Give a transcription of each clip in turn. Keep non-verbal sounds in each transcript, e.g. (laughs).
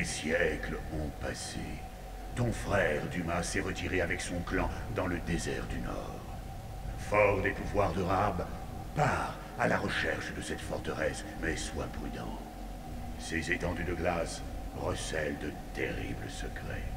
Les siècles ont passé. Ton frère Dumas s'est retiré avec son clan dans le désert du Nord. Fort des pouvoirs de Rab, pars à la recherche de cette forteresse, mais sois prudent. Ces étendues de glace recèlent de terribles secrets.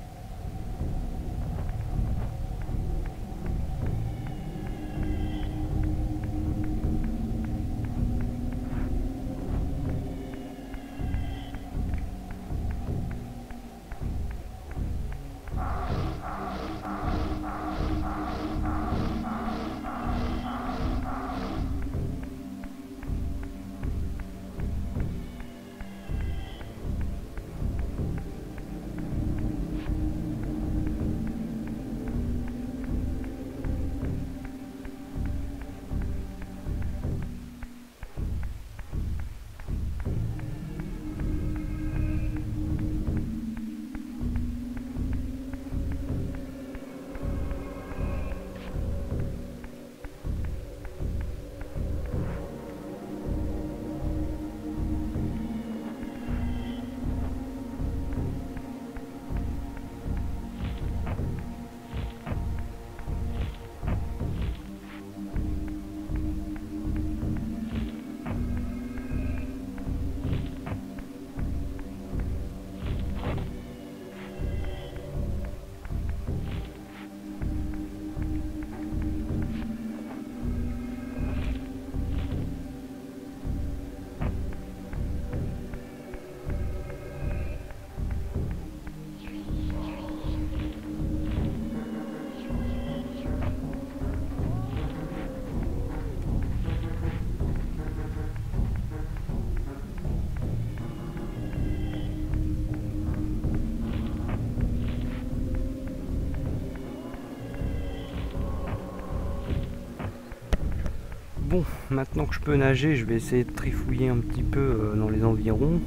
Maintenant que je peux nager, je vais essayer de trifouiller un petit peu euh, dans les environs.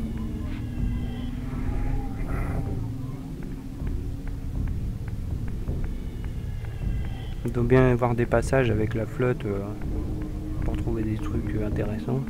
Il doit bien y avoir des passages avec la flotte euh, pour trouver des trucs euh, intéressants.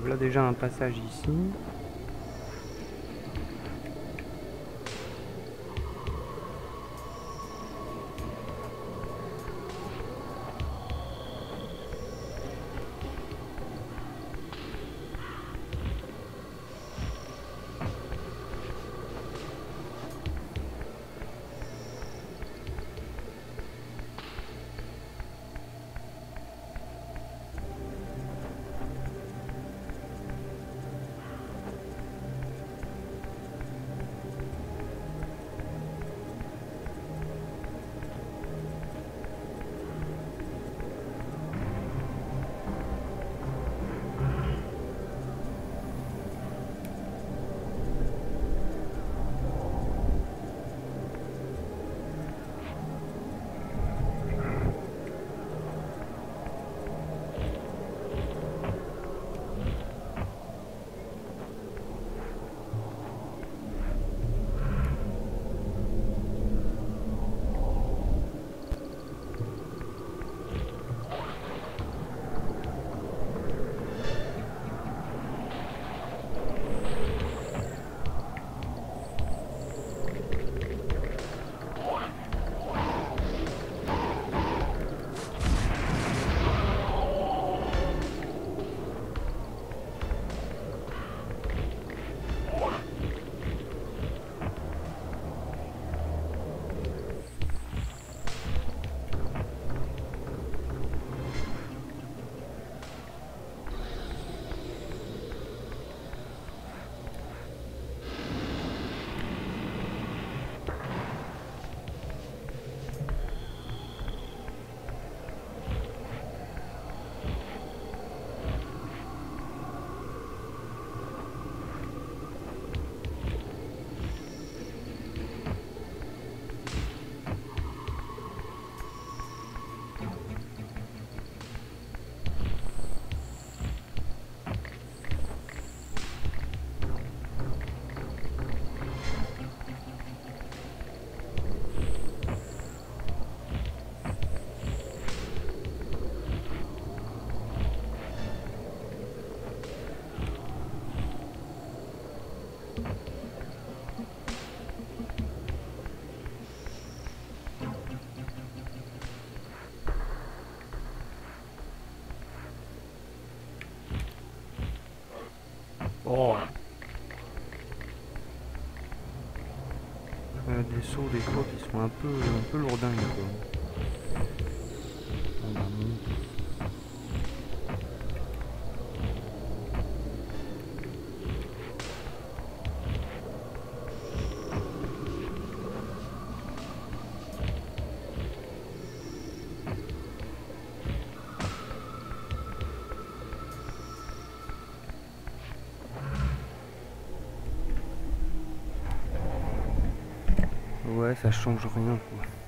Voilà déjà un passage ici. Sauts des fois qui sont un peu, un peu lourdingues quoi. Ça change rien quoi.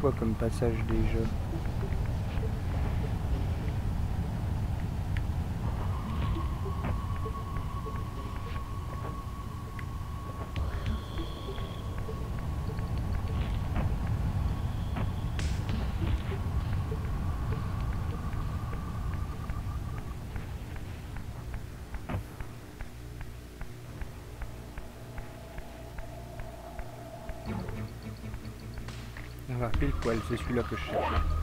Quoi comme passage déjà va pile poil, c'est celui-là que je cherche.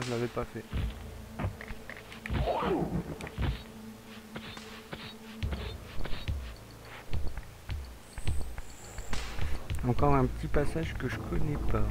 Je l'avais pas fait. Encore un petit passage que je connais pas.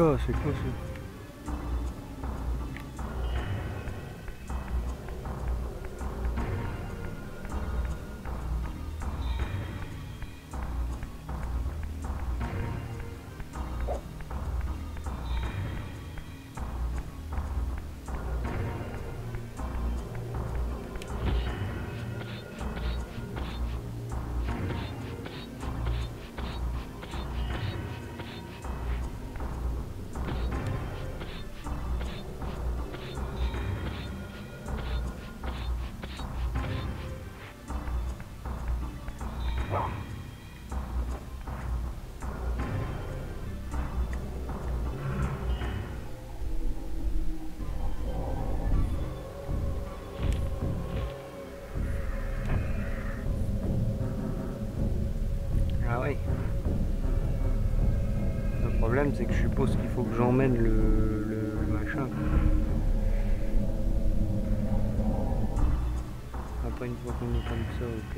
Là, c'est quoi ça le, machin. Après, une fois qu'on est comme ça, ok,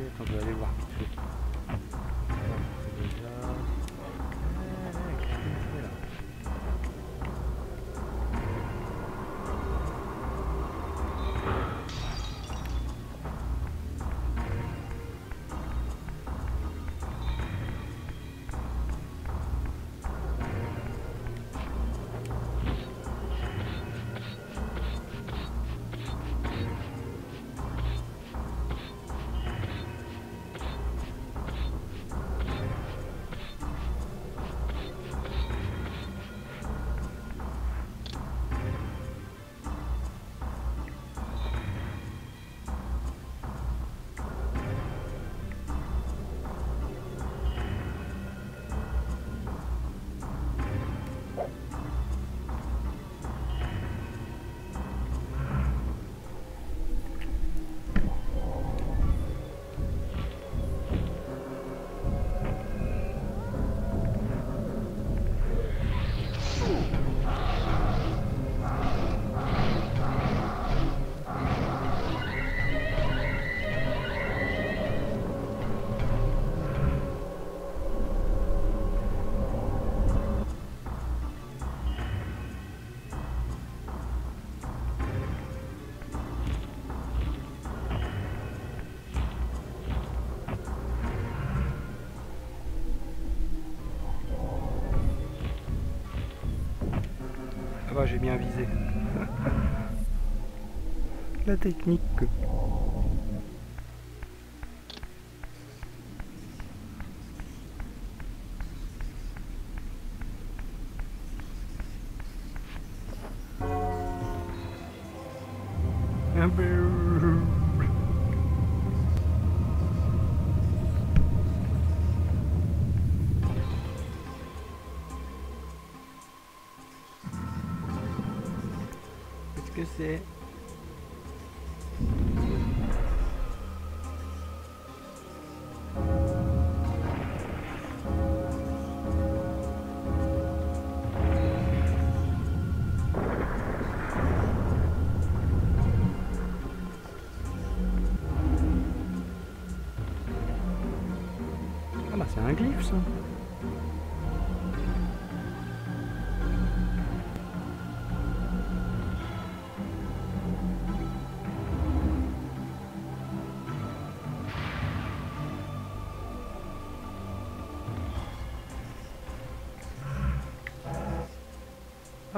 j'ai bien visé. (laughs) La technique.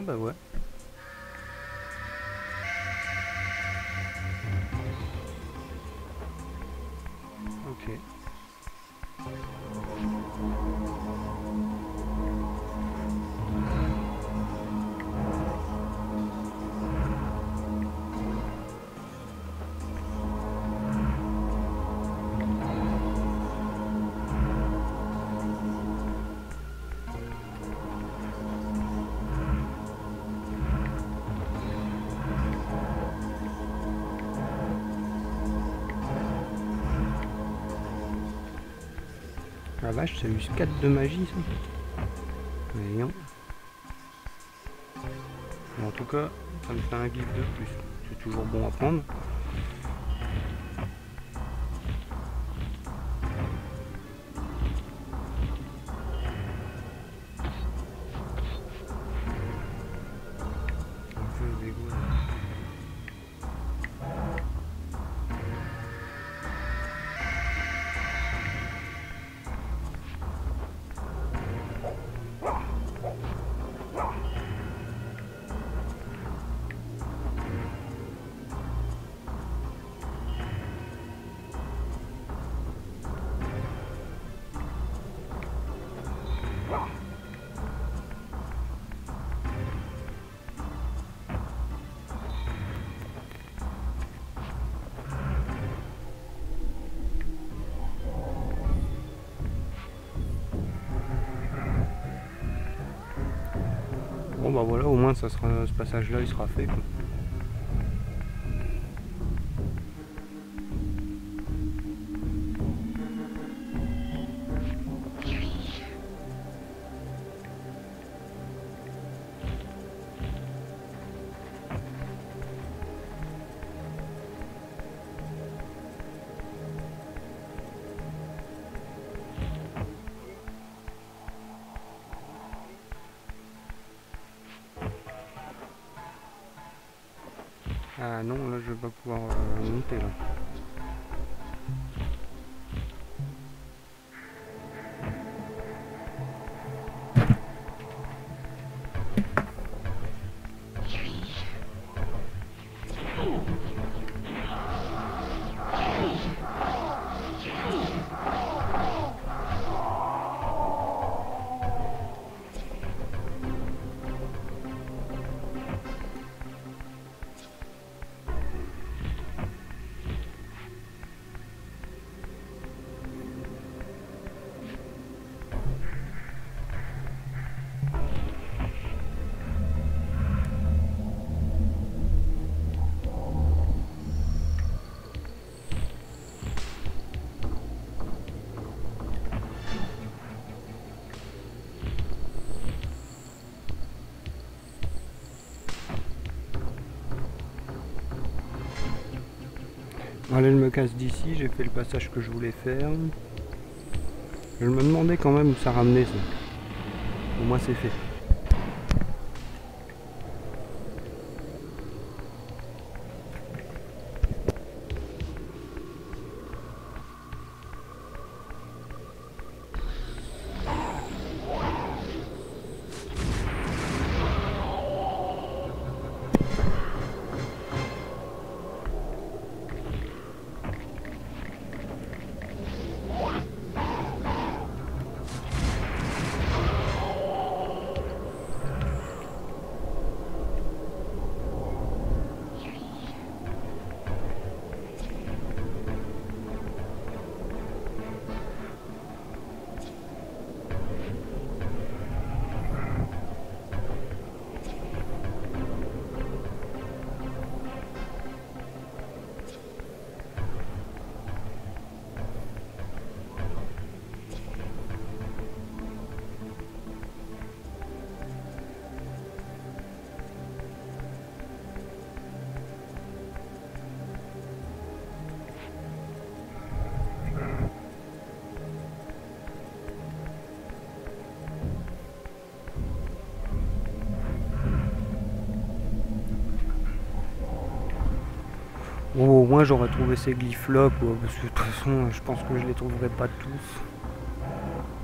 Bah ouais. Vache, ça eu 4 de magie, ça. Voyons. en tout cas, ça me fait un glyphe de plus. C'est toujours bon à prendre. Bah voilà, au moins ça sera, ce passage là il sera fait. Allez, je me casse d'ici, j'ai fait le passage que je voulais faire. Je me demandais quand même où ça ramenait ça. Au moins c'est fait. Moins j'aurais trouvé ces glyphes là, parce que de toute façon, je pense que je les trouverai pas tous.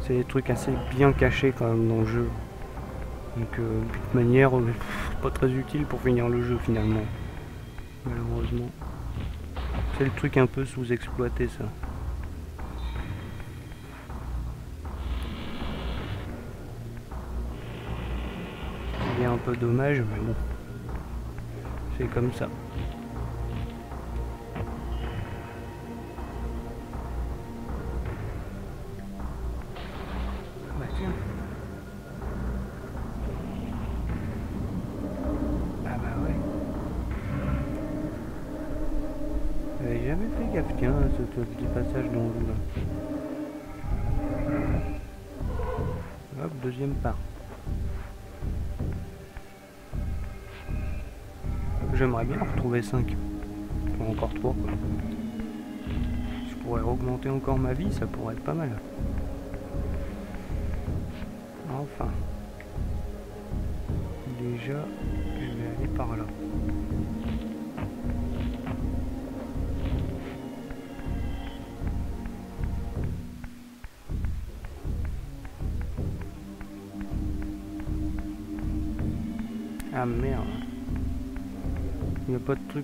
C'est des trucs assez bien cachés quand même dans le jeu. Donc, euh, de toute manière, euh, pas très utile pour finir le jeu finalement. Malheureusement. C'est le truc un peu sous-exploité ça. C'est un peu dommage, mais bon. C'est comme ça. J'aimerais bien retrouver 5. encore 3 Je pourrais augmenter encore ma vie, ça pourrait être pas mal.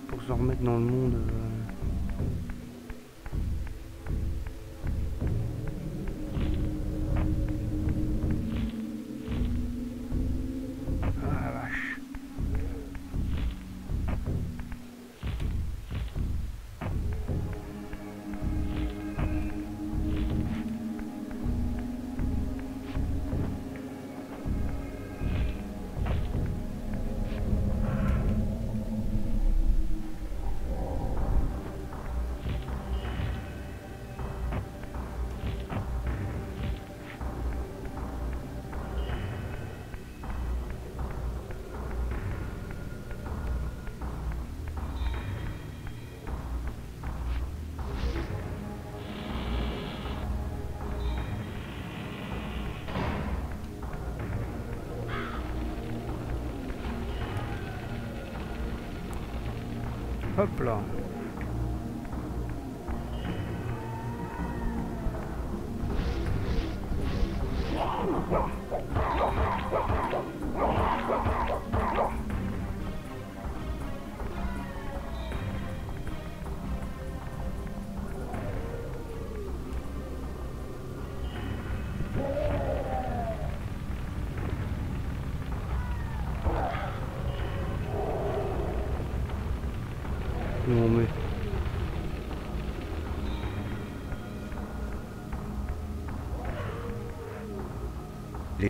Pour se remettre dans le monde. Là.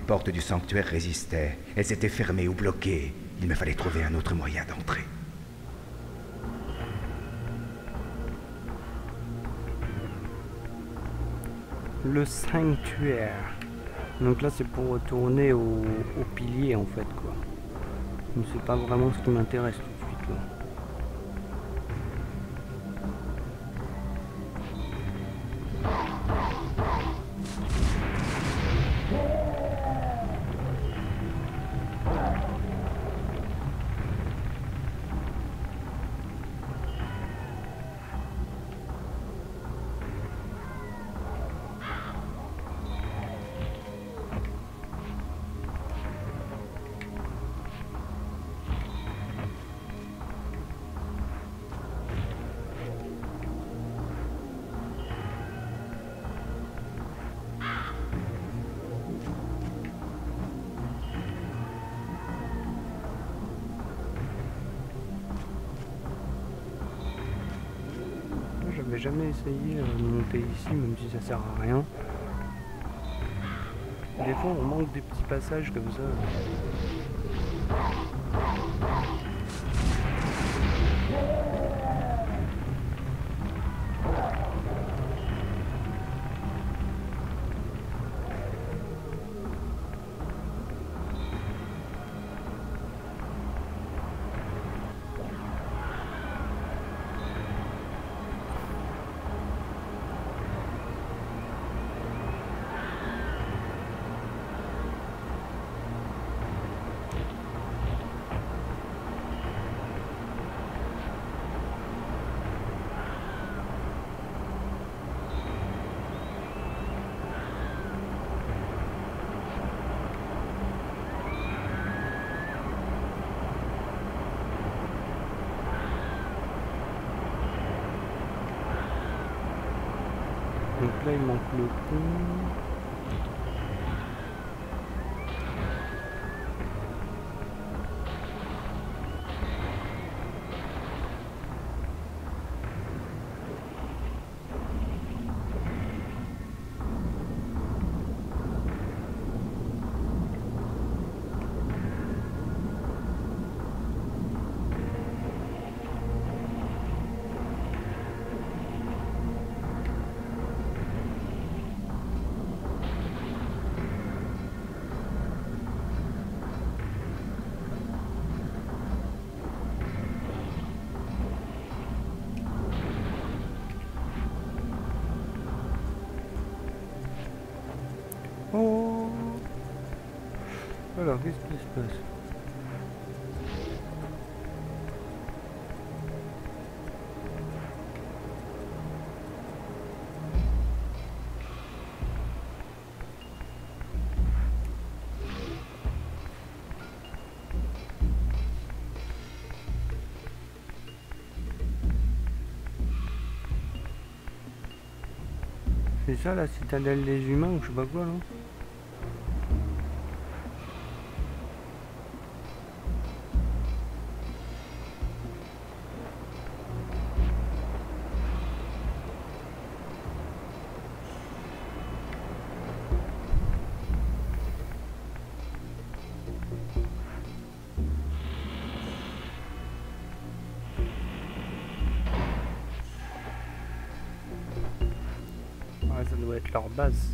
Portes du sanctuaire résistaient. Elles étaient fermées ou bloquées. Il me fallait trouver un autre moyen d'entrer. Le sanctuaire. Donc là c'est pour retourner au, au pilier en fait quoi. Mais c'est pas vraiment ce qui m'intéresse jamais essayé euh, de monter ici, même si ça sert à rien. Des fois, on manque des petits passages comme ça. Ça la citadelle des humains ou je sais pas quoi non? Base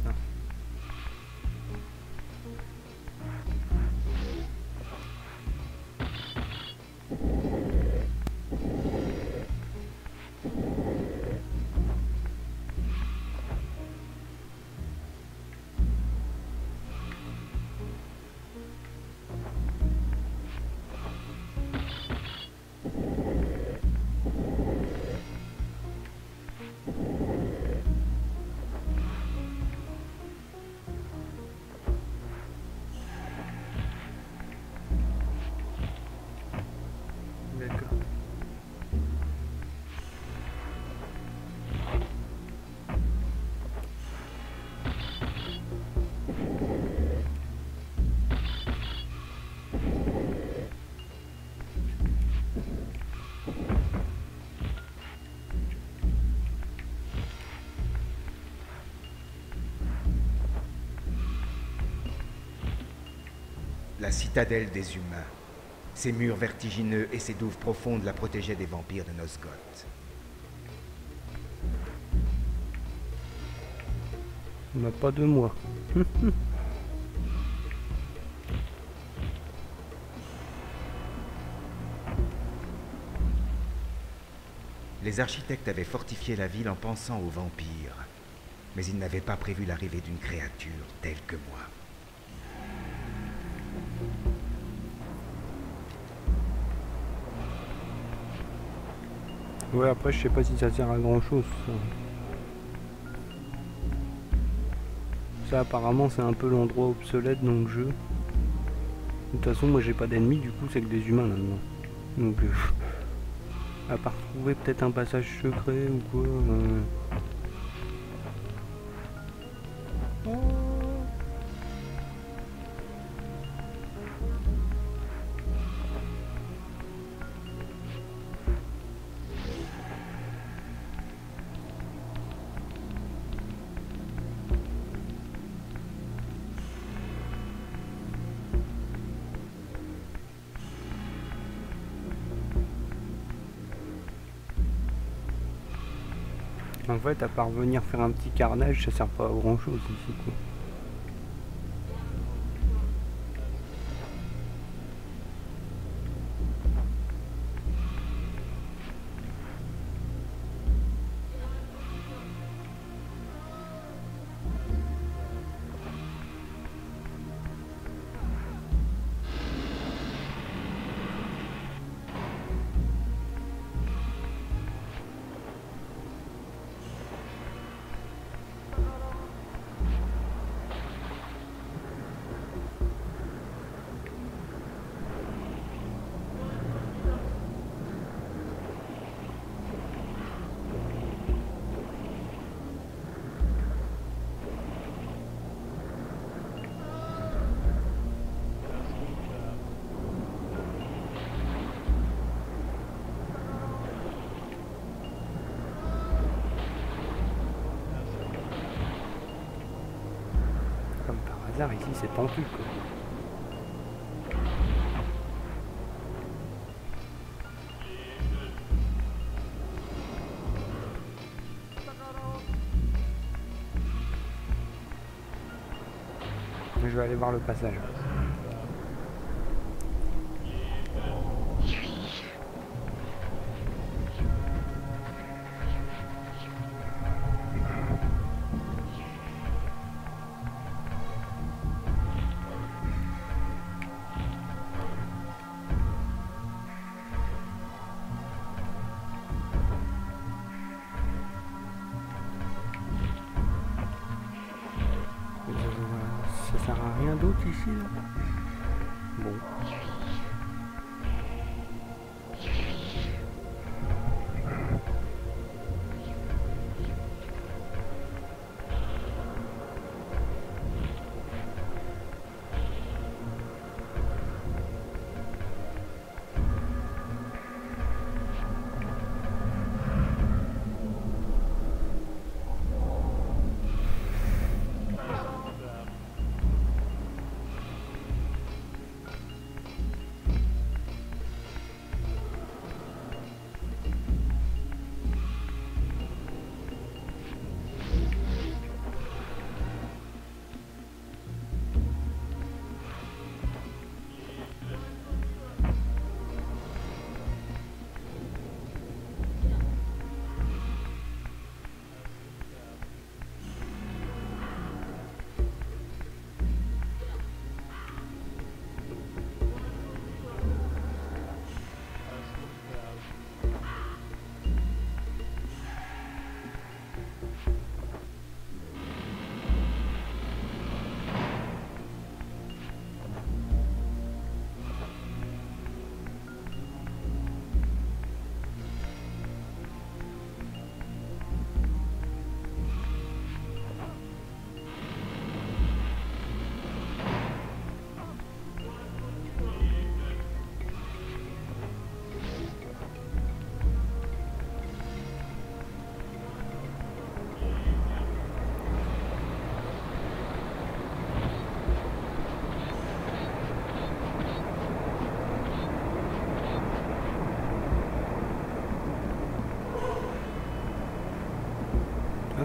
citadelle des humains. Ses murs vertigineux et ses douves profondes la protégeaient des vampires de Nosgoth. On n'a pas de moi. (laughs) Les architectes avaient fortifié la ville en pensant aux vampires, mais ils n'avaient pas prévu l'arrivée d'une créature telle que moi. Ouais, après, je sais pas si ça sert à grand chose. Ça, apparemment, c'est un peu l'endroit obsolète dans le jeu. De toute façon, moi, j'ai pas d'ennemis, du coup, c'est que des humains là-dedans. Donc, euh, (laughs) à part trouver peut-être un passage secret ou quoi. euh. Fait, à part venir faire un petit carnage, ça sert pas à grand chose. Voir le passage.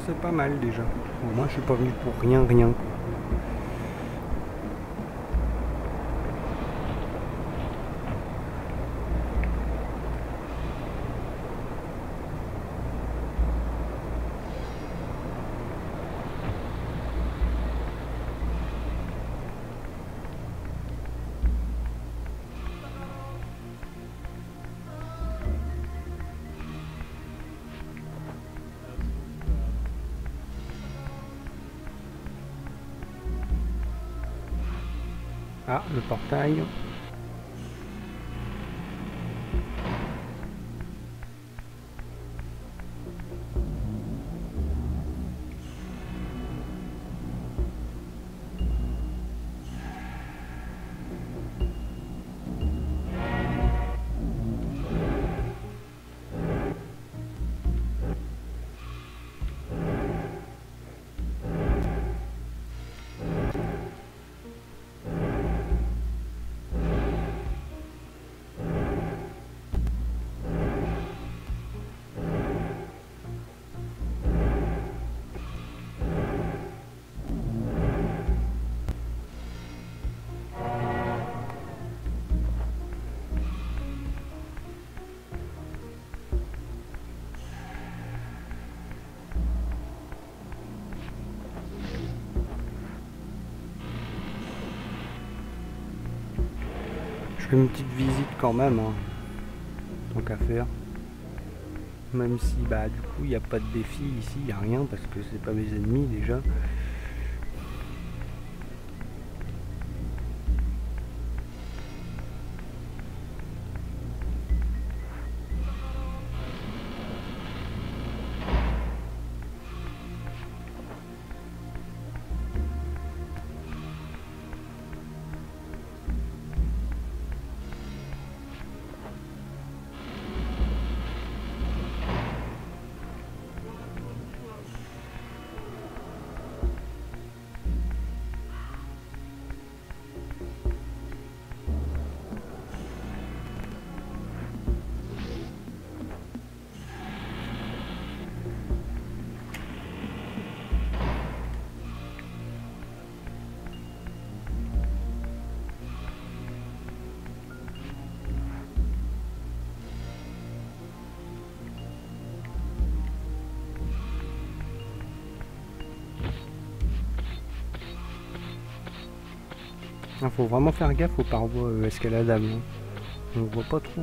C'est pas mal déjà. moi, je suis pas venu pour rien, rien. Ah, Une petite visite quand même, hein. tant qu'à faire. Même si bah du coup il n'y a pas de défi ici, il n'y a rien parce que c'est pas mes ennemis déjà. Faut vraiment faire gaffe aux parois euh, escaladables. Hein. On voit pas trop.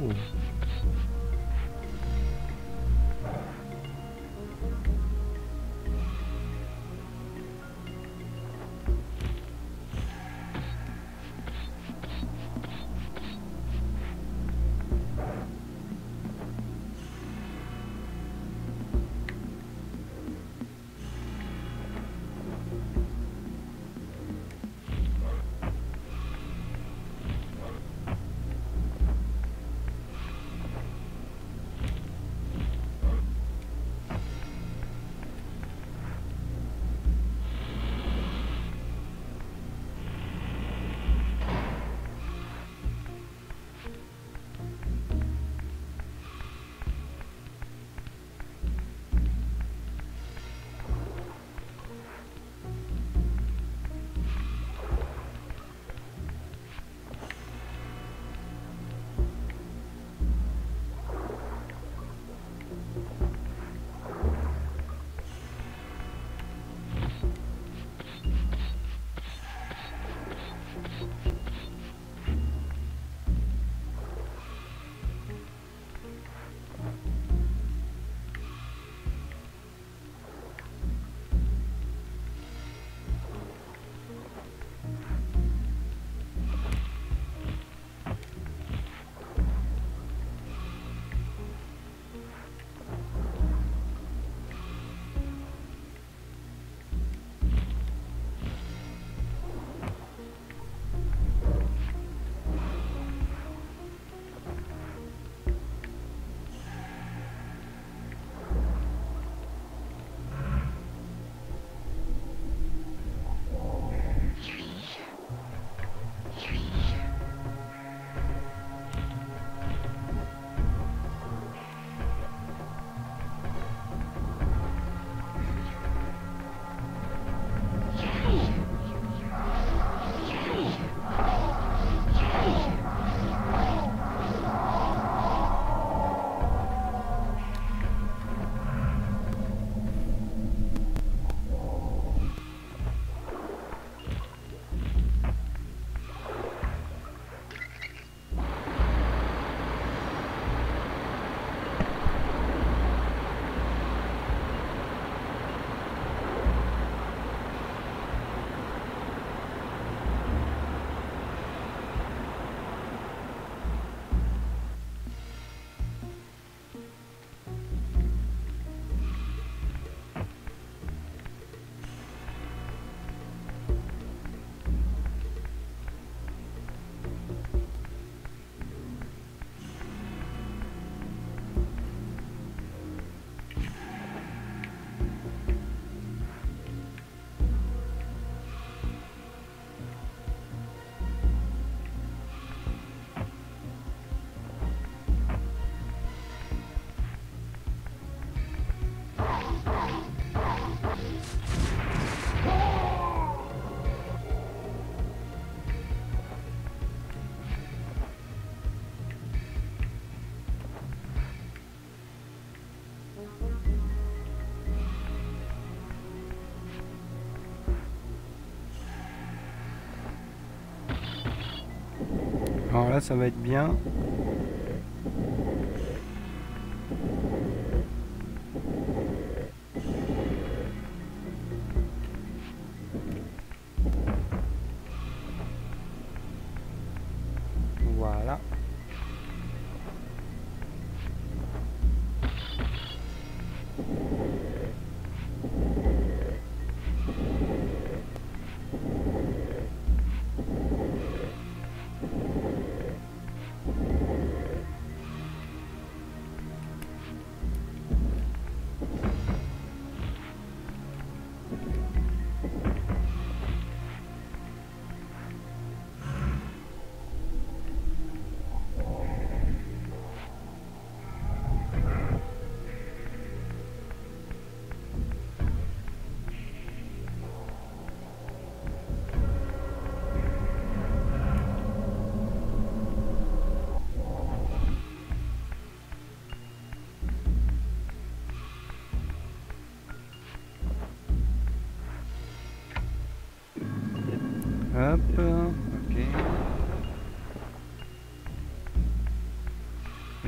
Ça va être bien.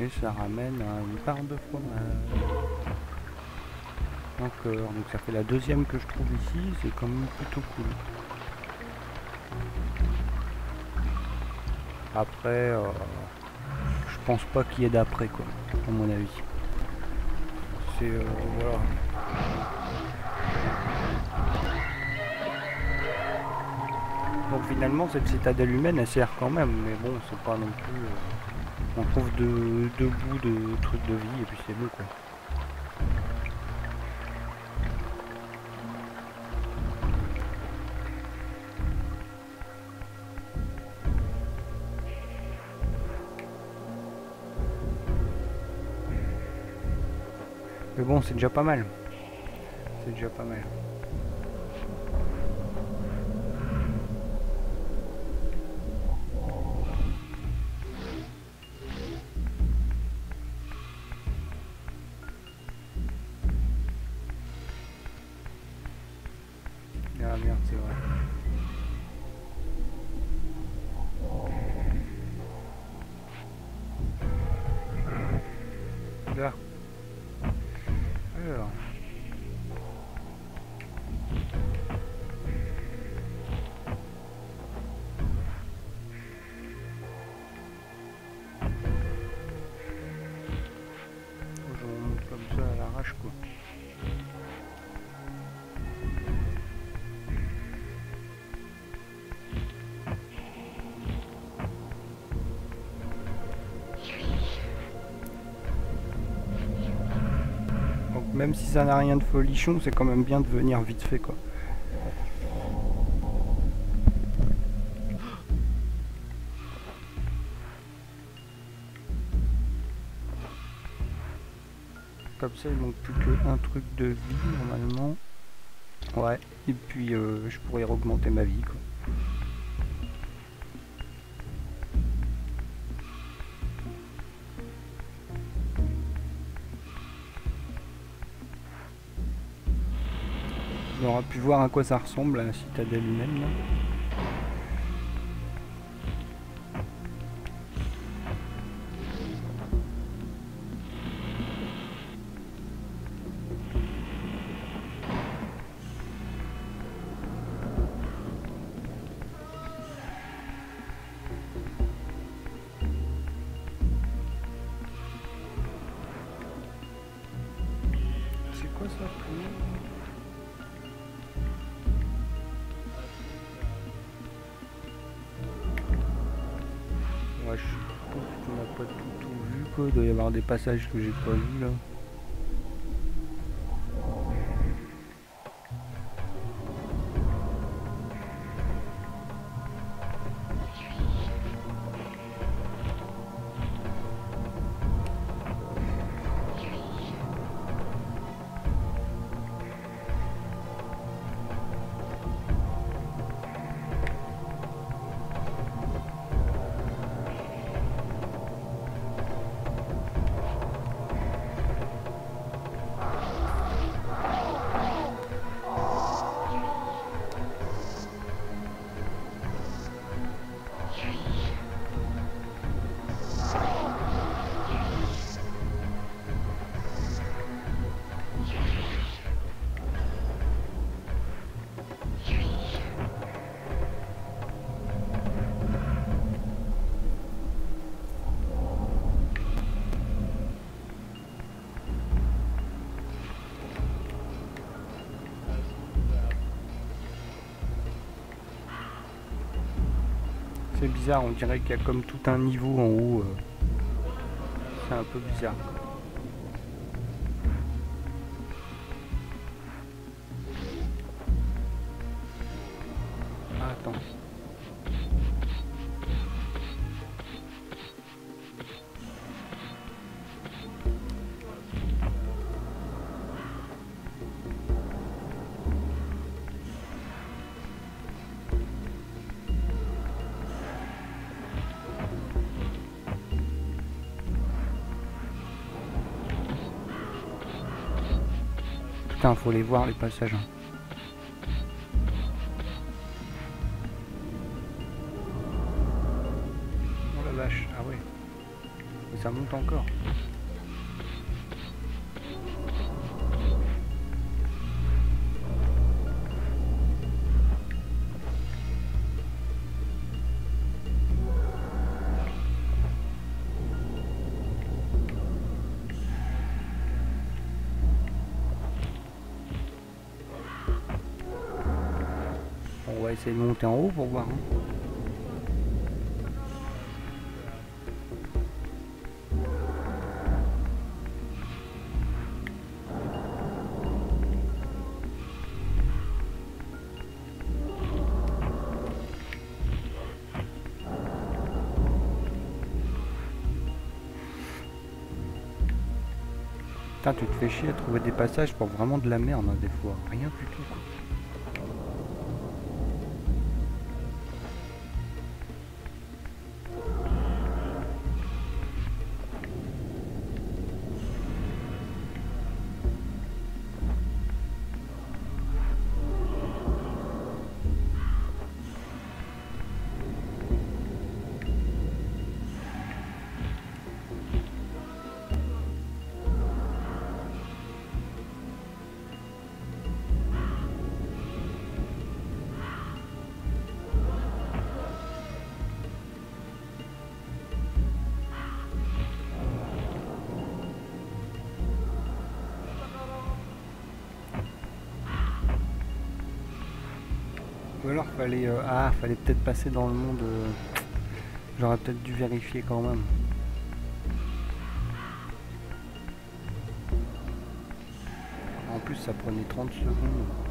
Ça ramène à une part de fromage. Donc ça fait la deuxième que je trouve ici, c'est quand même plutôt cool. Après, euh, je pense pas qu'il y ait d'après quoi, à mon avis. C'est euh, voilà. Donc finalement cette citadelle humaine elle sert quand même, mais bon c'est pas non plus. euh, on trouve deux, bouts de trucs de vie et puis c'est mieux quoi. Mais bon c'est déjà pas mal. C'est déjà pas mal. Même si ça n'a rien de folichon, c'est quand même bien de venir vite fait quoi. Comme ça, il manque plus qu'un truc de vie normalement. Ouais, et puis euh, je pourrais augmenter ma vie quoi. Pu voir à quoi ça ressemble la citadelle humaine. Des passages que j'ai pas vus là. On dirait qu'il y a comme tout un niveau en haut. euh. C'est un peu bizarre. Putain, faut les voir les passages. hein. Oh la vache, ah ouais. Ça monte encore. Chier à trouver des passages pour vraiment de la merde, hein, des fois. Rien du tout, quoi. Fallait euh, ah fallait peut-être passer dans le monde. euh, J'aurais peut-être dû vérifier quand même. En plus ça prenait 30 secondes.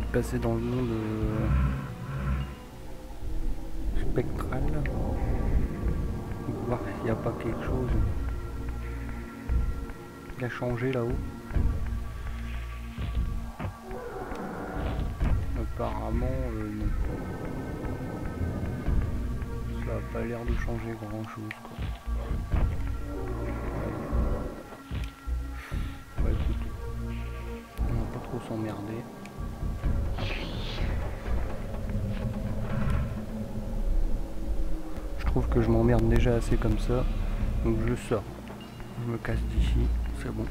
De passer dans le monde spectral. Voir s'il n'y a pas quelque chose qui a changé là-haut. Apparemment, euh. Ça a pas l'air de changer grand chose quoi. Ouais, écoute, on va pas trop s'emmerder. Je m'emmerde déjà assez comme ça. Donc je sors. Je me casse d'ici. C'est bon.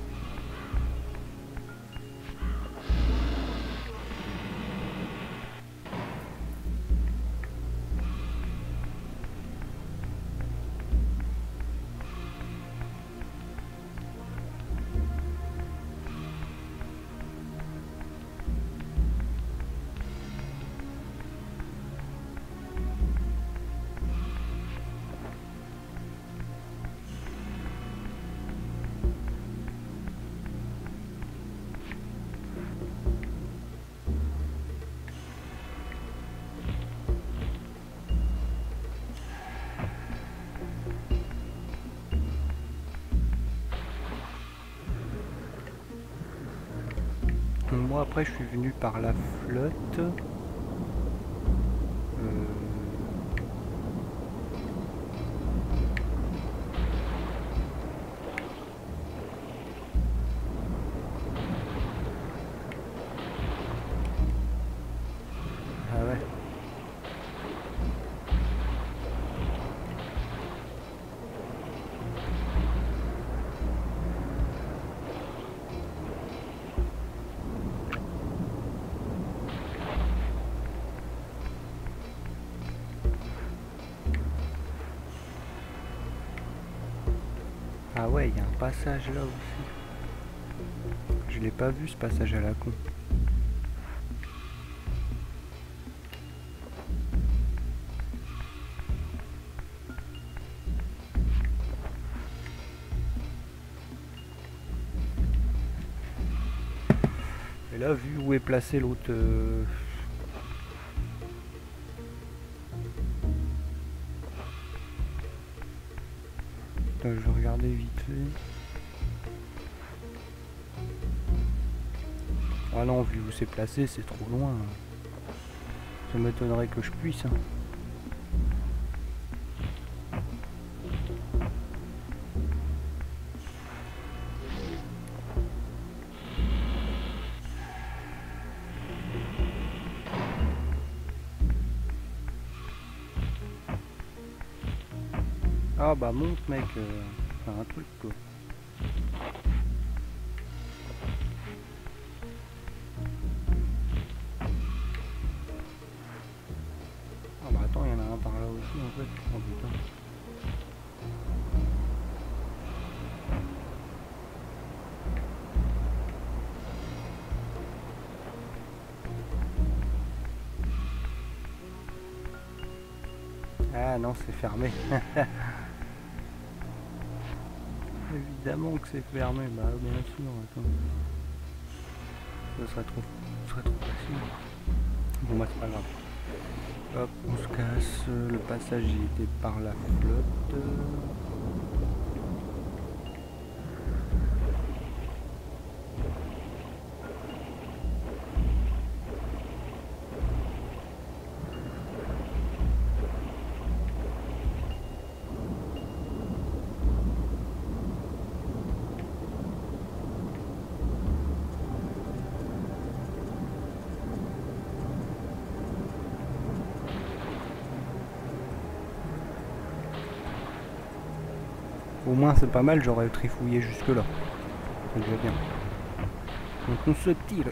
Après je suis venu par la flotte. Passage là aussi. Je l'ai pas vu ce passage à la con. Et là, vu où est placé l'autre... euh, je vais regarder vite fait. Non, vu où c'est placé, c'est trop loin. Ça m'étonnerait que je puisse. hein. Ah bah monte mec, euh, un truc quoi. C'est fermé. (laughs) Évidemment que c'est fermé, bah bien sûr, attends. Ça serait trop, ça serait trop facile. Bon bah c'est pas grave. Hop, on se casse, le passage il était par la flotte. C'est pas mal, j'aurais trifouillé jusque là. C'est déjà bien. Donc on se tire.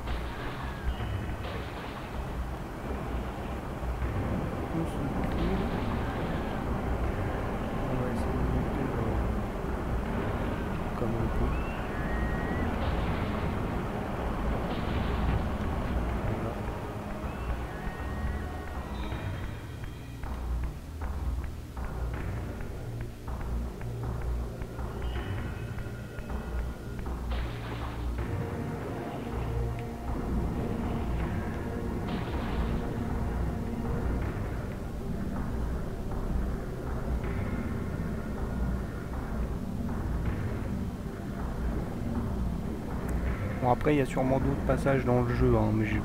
Il y a sûrement d'autres passages dans le jeu, hein, mais j'ai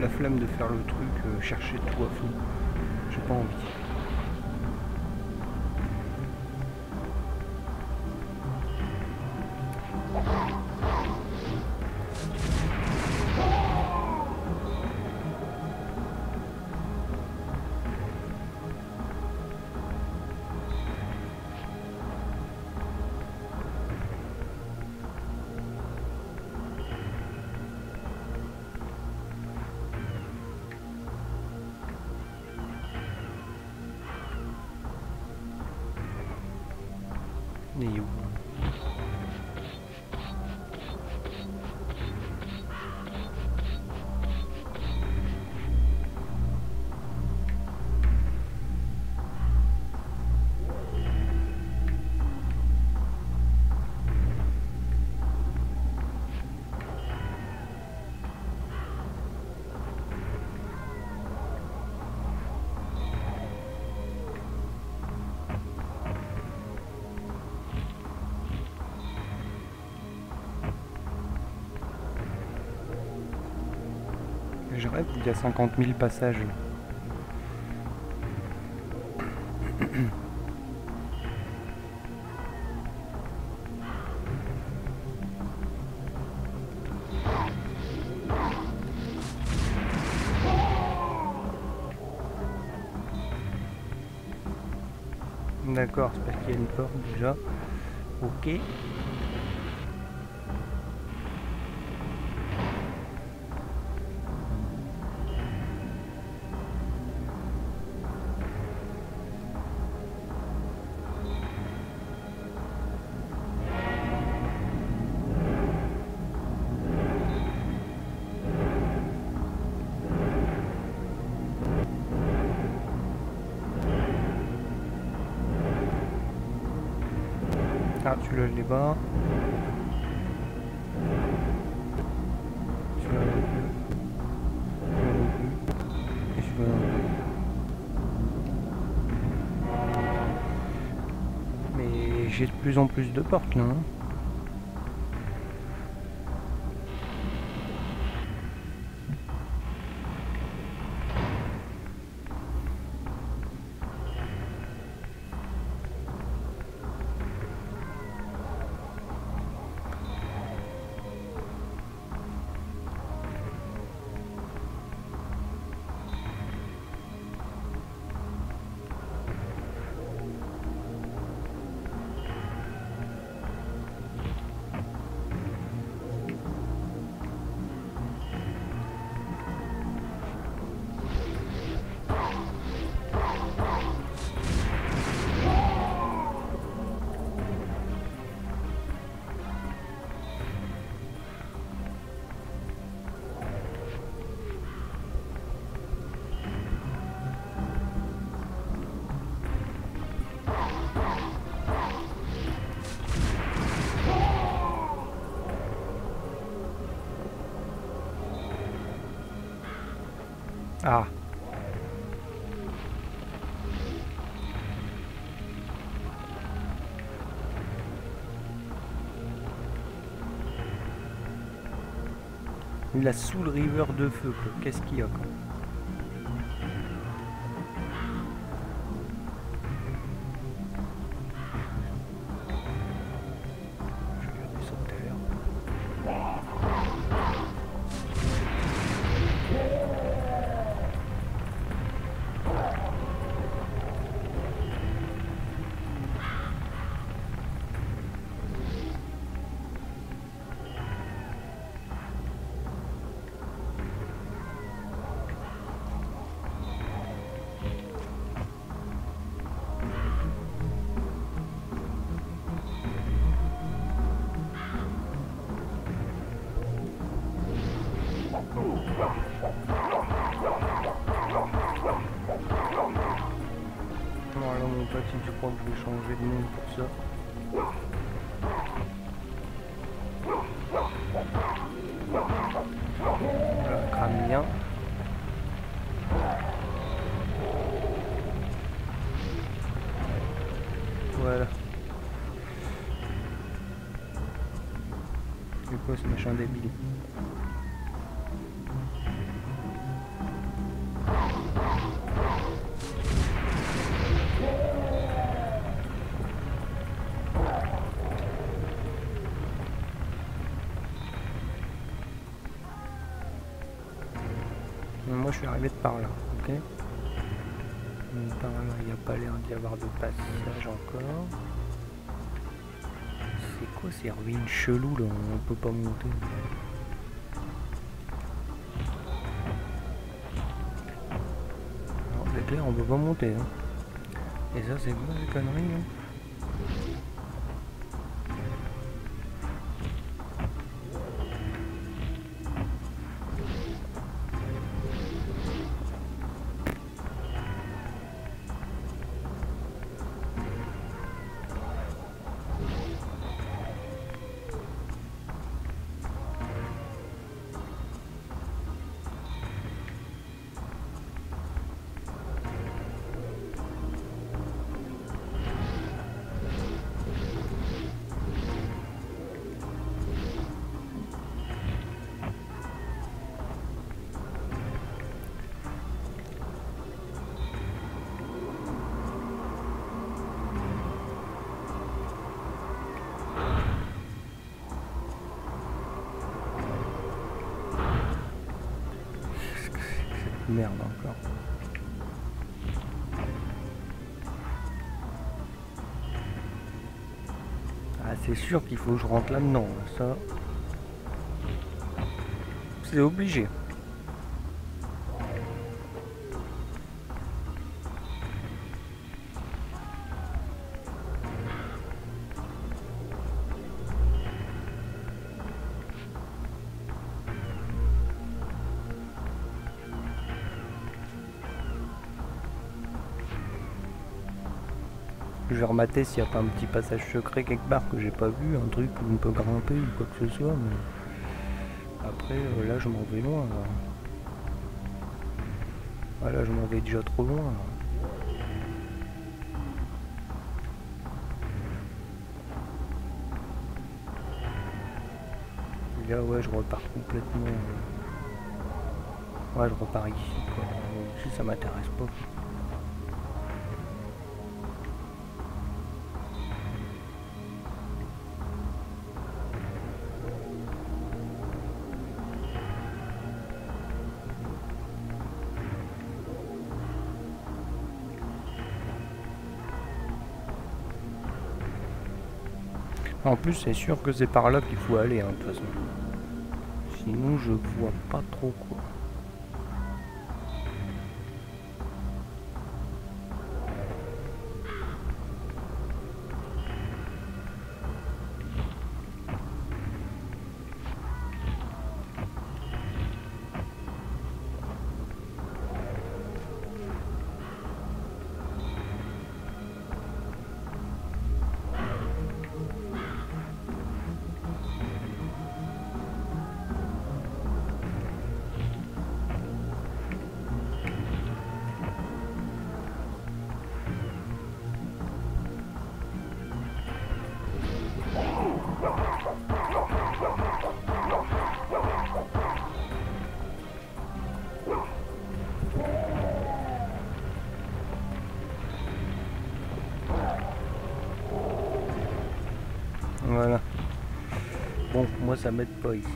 la flemme de faire le truc, euh, chercher tout à fond. J'ai pas envie. Y a 50 000 passages. D'accord, c'est parce qu'il y a une porte déjà. Ok. Je plus. Et celui-là non plus. Mais j'ai de plus en plus de portes là. Ah. La Soul River de feu. Qu'est-ce qu'il y a, quoi? Ces ruines cheloues là On peut pas monter. Non, c'est clair, on peut pas monter. hein. Et ça, c'est quoi ces conneries c'est sûr qu'il faut que je rentre là-dedans, ça. C'est obligé. Remater s'il n'y a pas un petit passage secret quelque part que j'ai pas vu, un truc où on peut grimper ou quoi que ce soit, mais après euh, là je m'en vais loin. Là. Voilà, je m'en vais déjà trop loin. Là. Là ouais je repars complètement. euh, Ouais je repars ici quoi. Ici ça m'intéresse pas. En plus, c'est sûr que c'est par là qu'il faut aller, hein, de toute façon. Sinon, je vois pas trop quoi. Ça m'aide pas ici.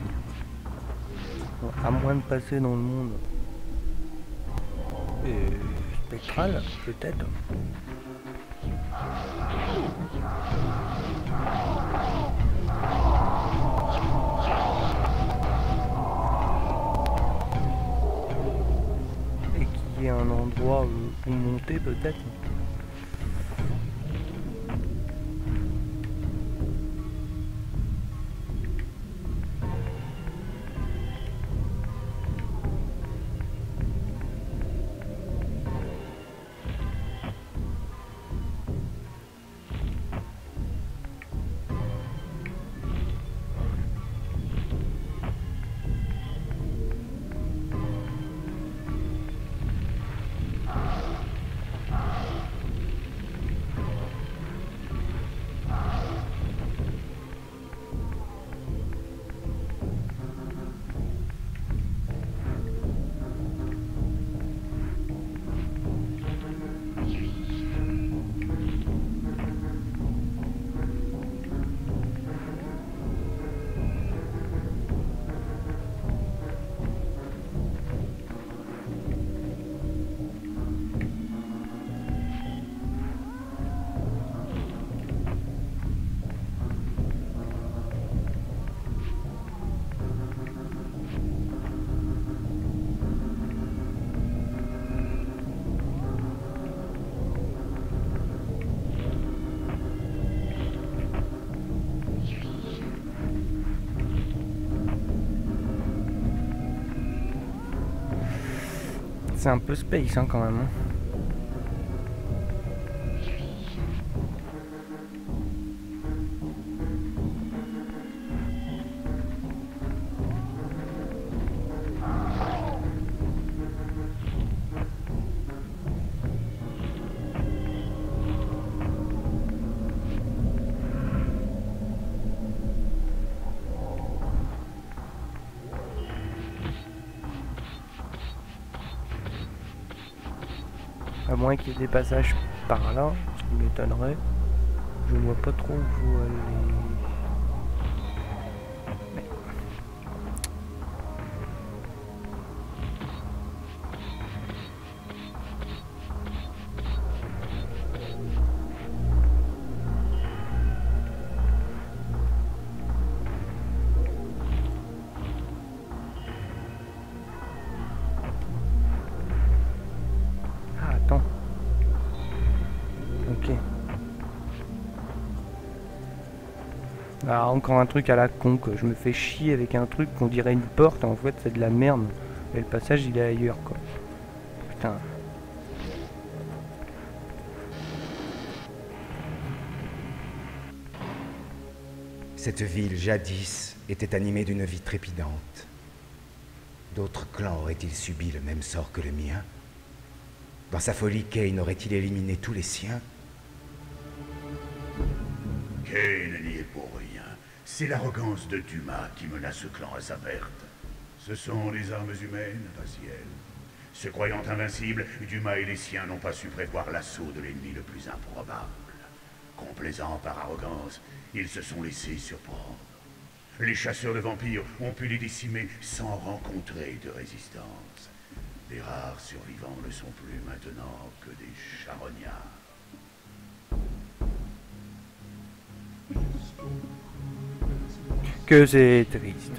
À moins de passer dans le monde spectral, peut-être. Et qu'il y ait un endroit où monter peut-être. C'est un peu space hein, quand même. hein. Qu'il y ait des passages par là, ce qui m'étonnerait. Je vois pas trop où faut aller. Encore un truc à la con, quoi. Je me fais chier avec un truc qu'on dirait une porte, en fait c'est de la merde. Et le passage il est ailleurs, quoi. Putain. Cette ville, jadis, était animée d'une vie trépidante. D'autres clans auraient-ils subi le même sort que le mien? Dans sa folie, Kane aurait-il éliminé tous les siens? C'est l'arrogance de Dumas qui menace ce clan à sa perte. Ce sont les armes humaines, Raziel. Se croyant invincibles, Dumas et les siens n'ont pas su prévoir l'assaut de l'ennemi le plus improbable. Complaisants par arrogance, ils se sont laissés surprendre. Les chasseurs de vampires ont pu les décimer sans rencontrer de résistance. Les rares survivants ne sont plus maintenant que des charognards. Que c'est triste.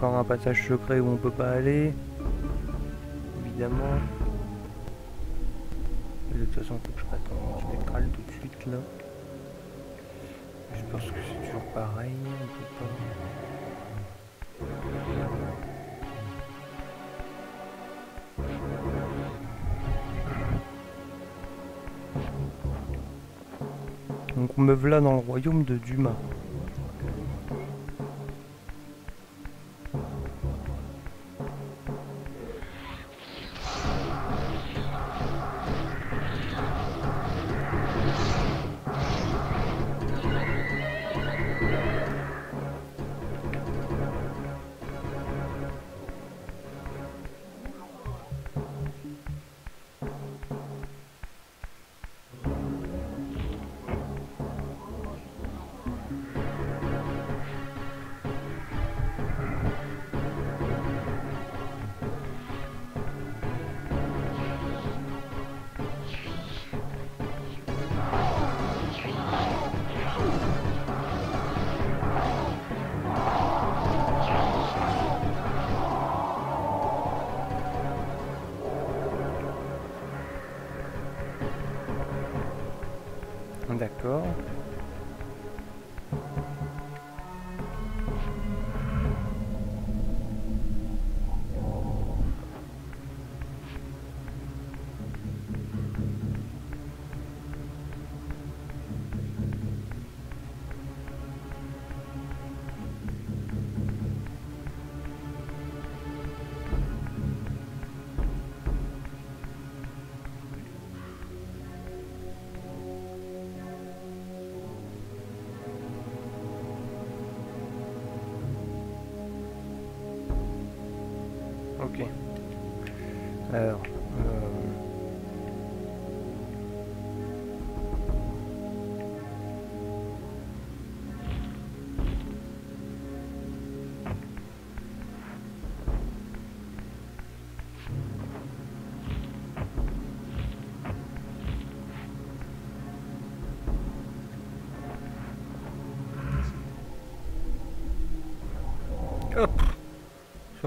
Un passage secret où on peut pas aller. Évidemment. De toute façon, faut que je fasse un spectral tout de suite là. Je pense que c'est toujours pareil. On peut pas... Donc me voilà dans le royaume de Dumas.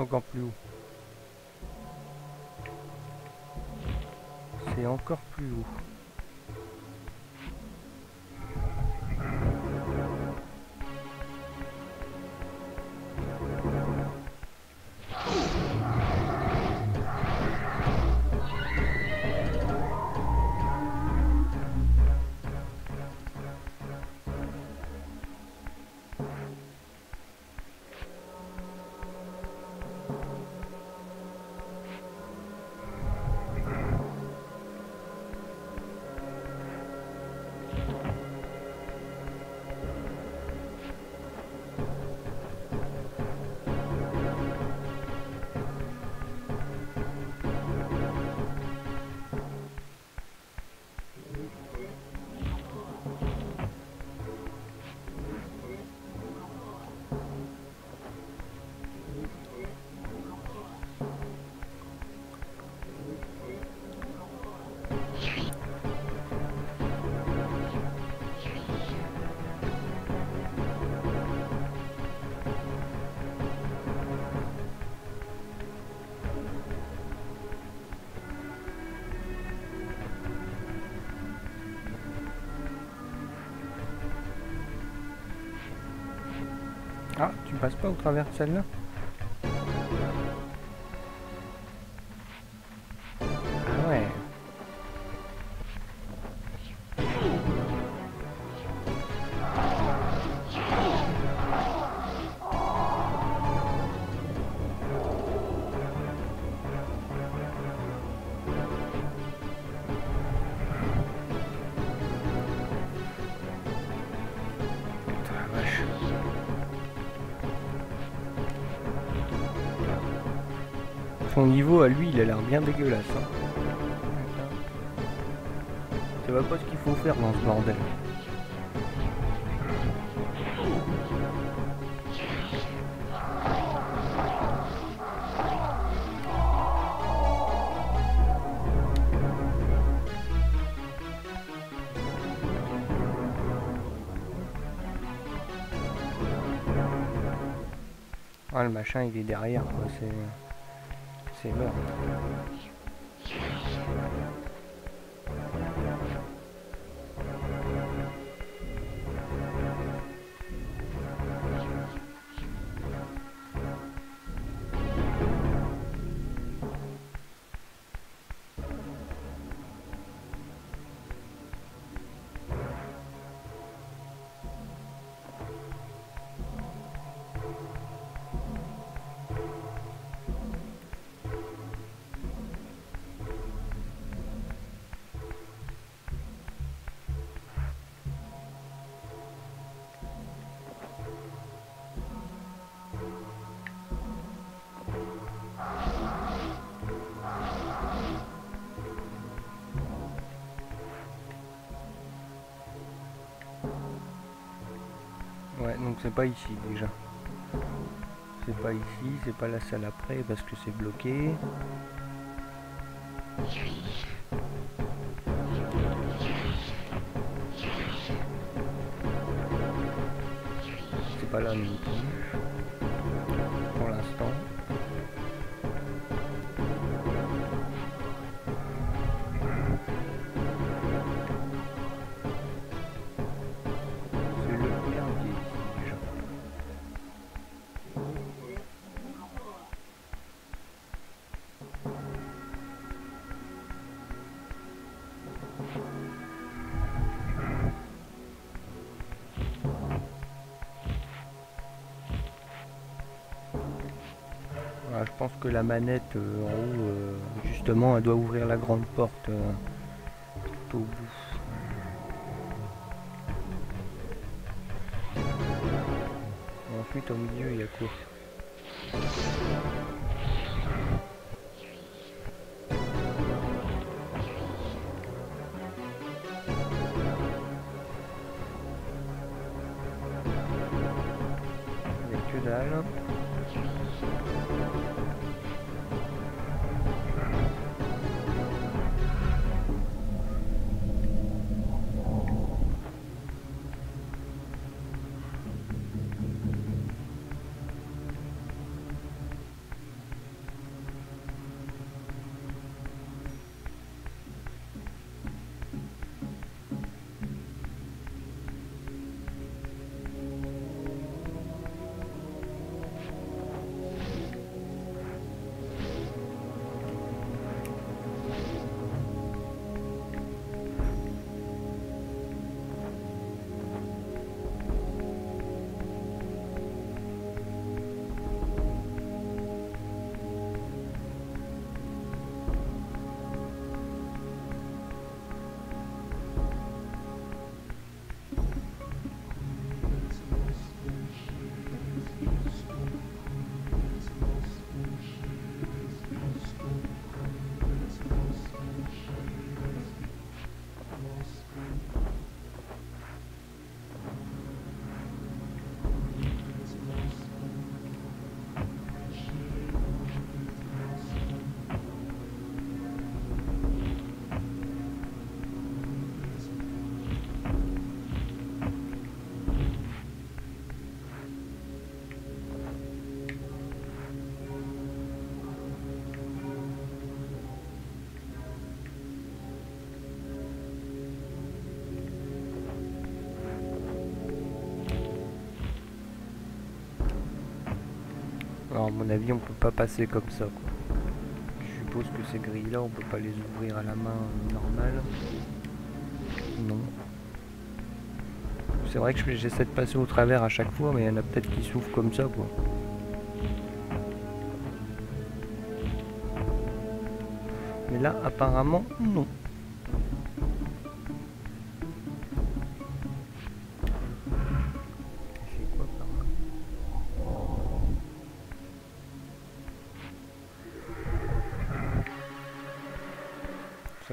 Encore plus haut. Tu passes pas au travers de celle-là Son niveau à lui, il a l'air bien dégueulasse. Hein. Je vois pas ce qu'il faut faire dans ce bordel. Ah, le machin, il est derrière. C'est. C'est mort. C'est pas ici déjà. C'est pas ici, c'est pas la salle après parce que c'est bloqué. C'est pas là non plus. La manette euh, en haut, euh, justement, elle doit ouvrir la grande porte euh, tout au bout. Ensuite, au milieu, il y a quoi? Mon avis on peut pas passer comme ça quoi. Je suppose que ces grilles là on peut pas les ouvrir à la main euh, normale. Non. C'est vrai que j'essaie de passer au travers à chaque fois mais il y en a peut-être qui s'ouvrent comme ça quoi. Mais là apparemment non.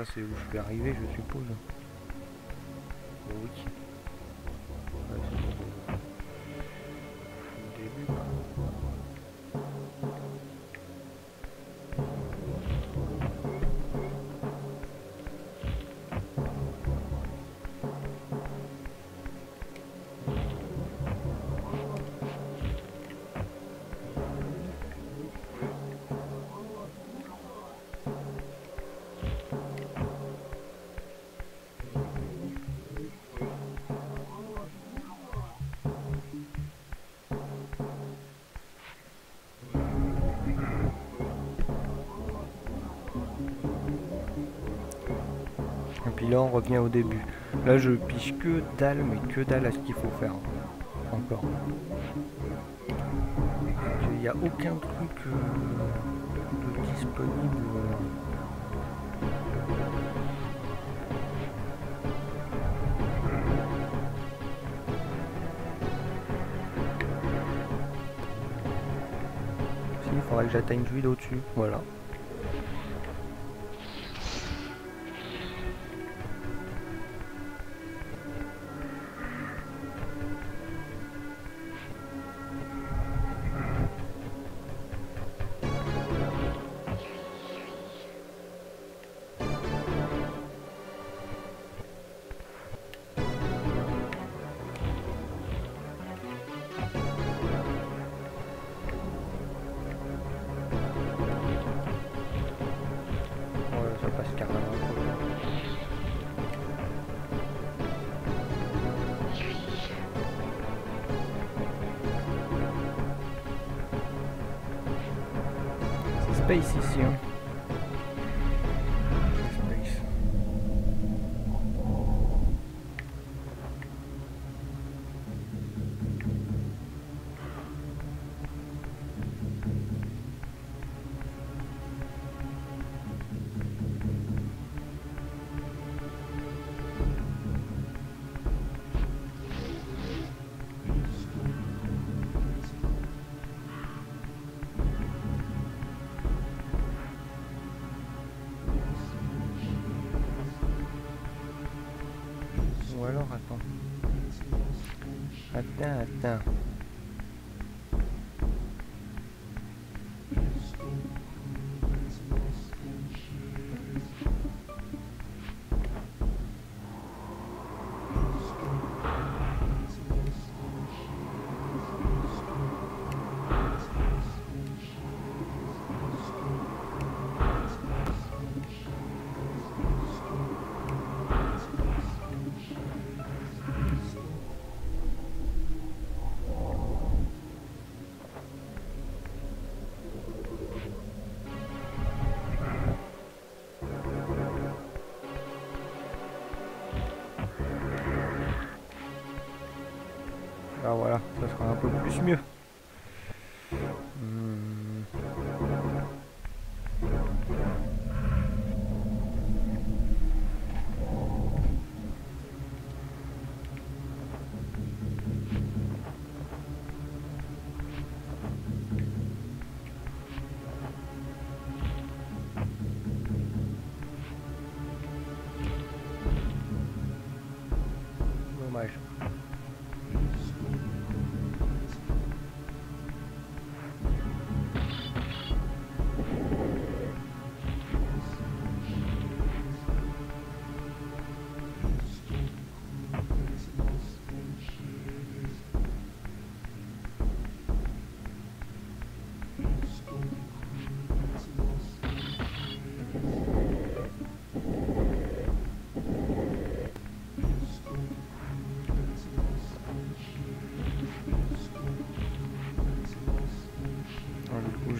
C'est où je vais arriver, je suppose. Revient au début. Là je piche que dalle, mais que dalle à ce qu'il faut faire. Encore. Il n'y a aucun truc euh, de disponible. Il faudrait que j'atteigne celui d'au-dessus. Voilà.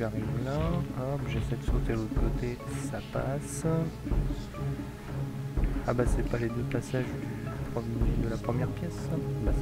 J'arrive là. Hop, j'essaie de sauter de l'autre côté, ça passe. Ah bah c'est pas les deux passages de la première pièce. Bah,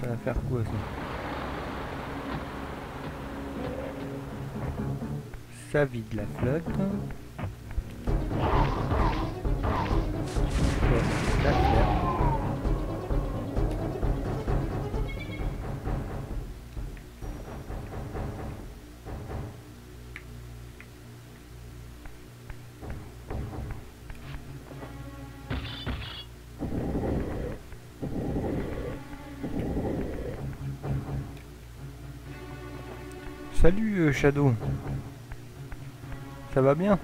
ça va faire quoi ça Ça vide la flotte. Salut euh, Shadow. Ça va bien?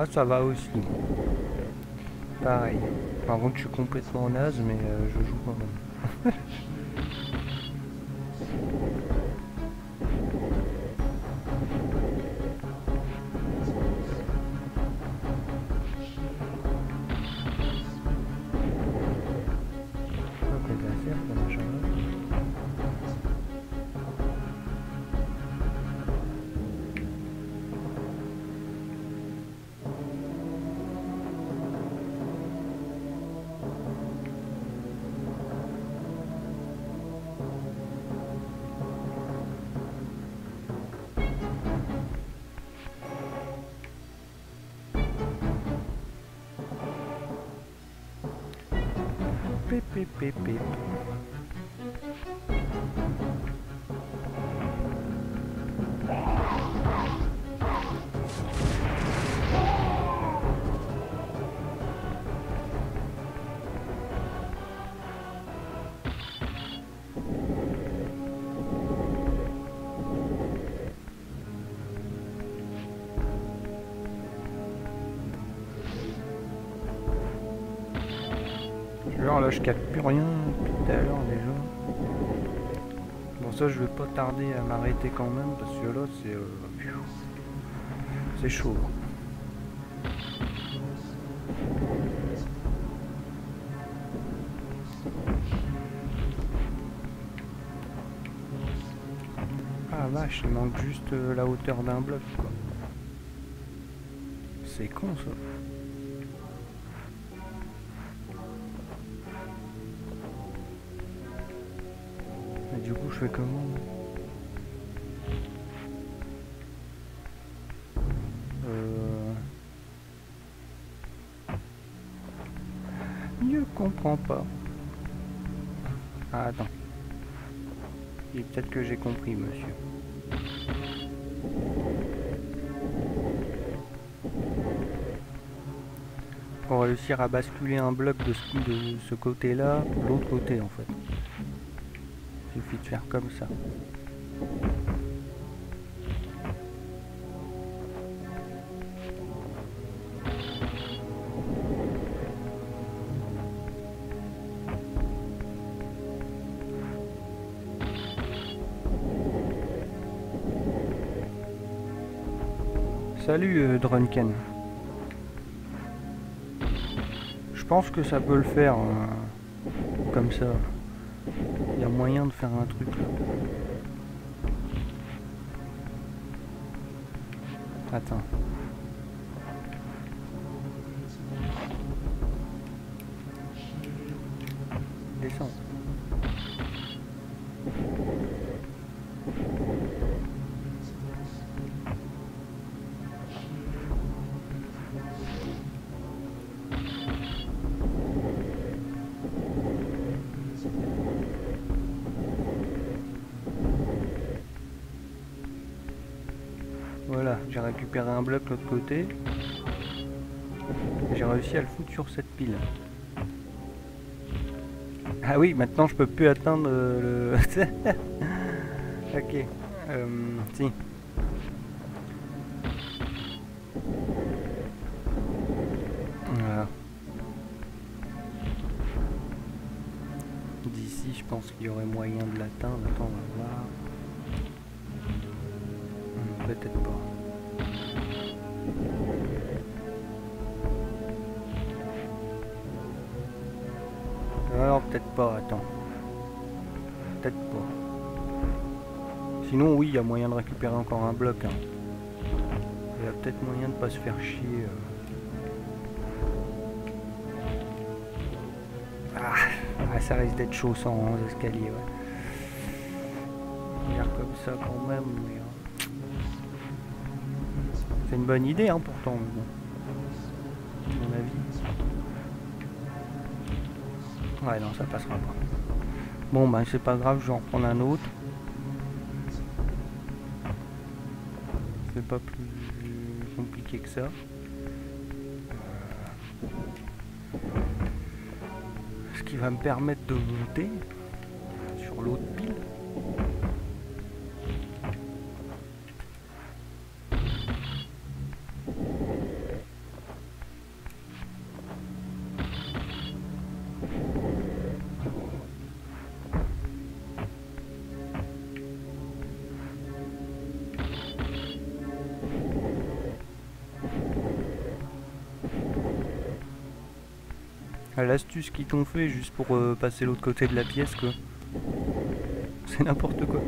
Ah, ça va aussi. Pareil. Par contre, je suis complètement naze, mais euh, je joue quand même. Ça je vais pas tarder à m'arrêter quand même parce que là c'est euh, c'est chaud. Ah vache, il manque juste euh, la hauteur d'un bloc quoi. C'est con ça. Je comment euh... comprends pas. Ah, attends. Et peut-être que j'ai compris, monsieur. Pour réussir à basculer un bloc de ce, de ce côté-là, l'autre côté en fait. Suffit de faire comme ça. Salut euh, Drunken. Je pense que ça peut le faire euh, comme ça. A moyen de faire un truc là. Attends. Un bloc de l'autre côté. J'ai réussi à le foutre sur cette pile. Ah oui, maintenant je peux plus atteindre euh, le... (laughs) ok. Euh, si. Attends. Peut-être pas. Sinon oui, il y a moyen de récupérer encore un bloc. hein. Il y a peut-être moyen de pas se faire chier. euh. Ah, ah, ça risque d'être chaud sans hein, escaliers, ouais. Comme ça quand même, mais... euh, C'est une bonne idée, hein, pourtant. Non, ça passera pas. Bon, ben, c'est pas grave, je vais en prendre un autre. C'est pas plus compliqué que ça. Euh, Ce qui va me permettre de monter L'astuce qu'ils t'ont fait juste pour euh, passer l'autre côté de la pièce, quoi. C'est n'importe quoi.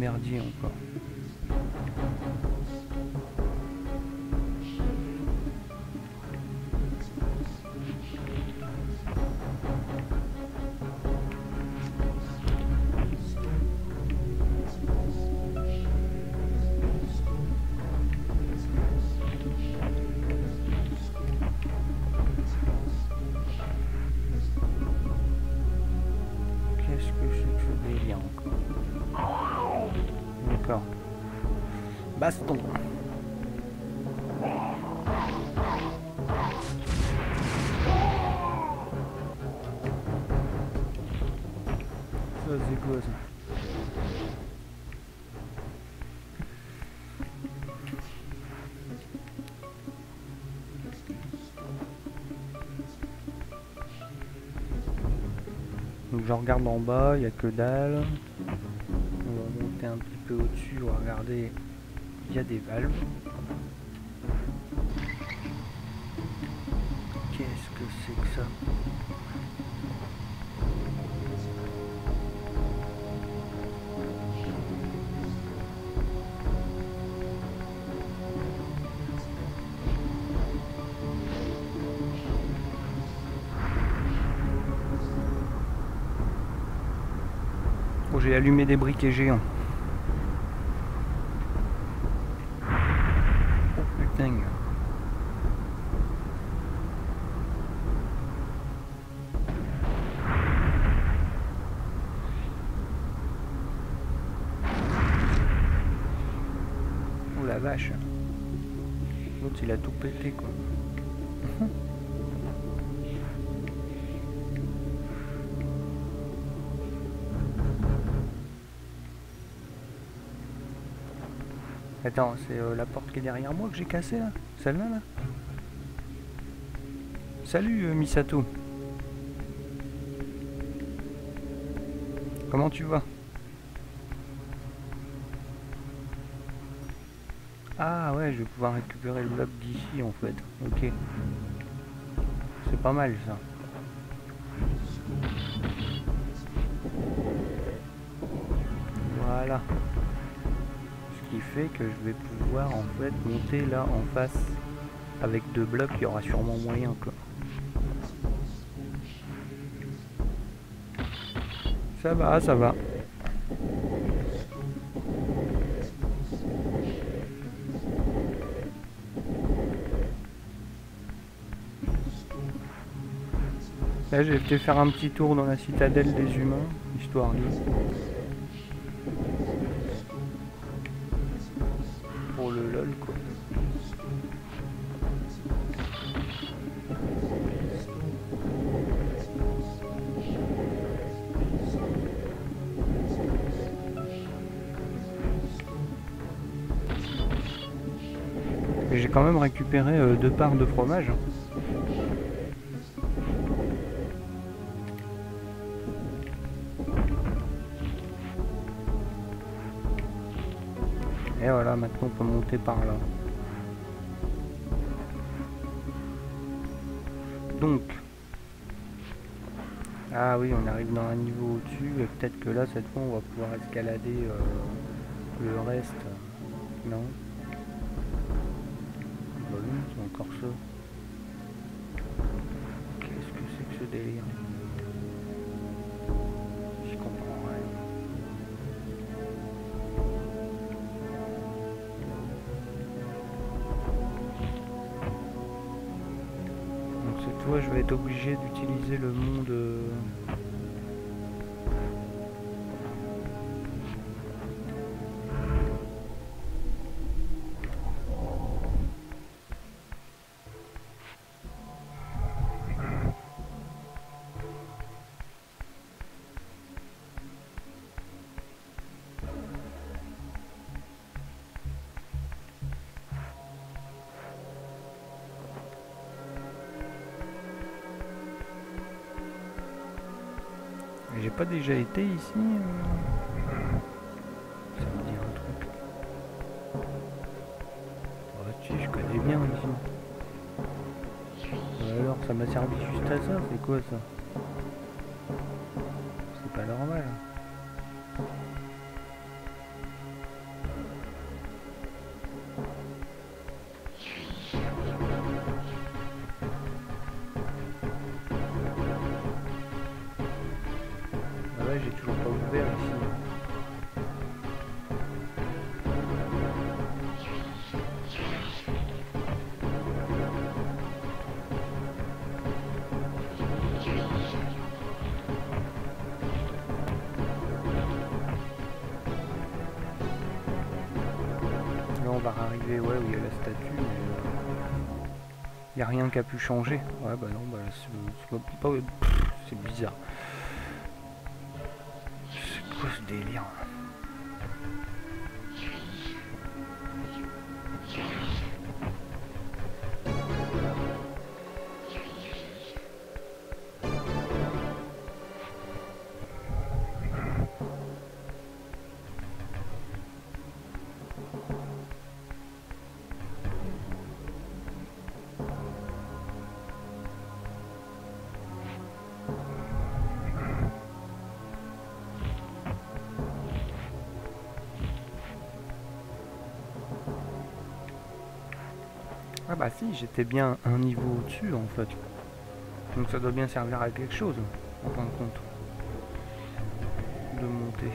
Merdier encore Baston. Ça c'est quoi ça Donc je regarde en bas, il n'y a que dalle. On va monter un petit peu au-dessus, on va regarder. Il y a des valves. Qu'est-ce que c'est que ça? Oh, j'ai allumé des briquets géants. Attends, c'est euh, la porte qui est derrière moi que j'ai cassée là Celle-là là Salut euh, Misato Comment tu vas? Ah ouais, je vais pouvoir récupérer le bloc d'ici en fait. Ok. C'est pas mal ça. Voilà fait que je vais pouvoir en fait monter là en face. Avec deux blocs il y aura sûrement moyen quoi. Ça va ça va. Là, j'ai été faire un petit tour dans la citadelle des humains, histoire de... récupéré euh, deux parts de fromage. Et voilà, maintenant on peut monter par là. Donc. Ah oui, on arrive dans un niveau au-dessus. et Peut-être que là, cette fois, on va pouvoir escalader euh, le reste. Non Qu'est-ce que c'est que ce délire? Je comprends rien. Donc cette fois, je vais être obligé d'utiliser le monde... pas déjà été ici euh Ça me dit un truc. Ouais, si, je connais bien ici. Alors, ça m'a servi juste à ça, c'est quoi ça? A rien qui a pu changer. Ouais, bah non, bah C'est bizarre. Bah si, j'étais bien un niveau au-dessus en fait. Donc ça doit bien servir à quelque chose, en fin de compte. De monter.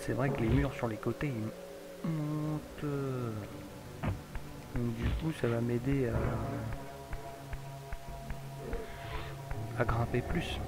C'est vrai que les murs sur les côtés, ils montent... Du coup, ça va m'aider à grimper plus.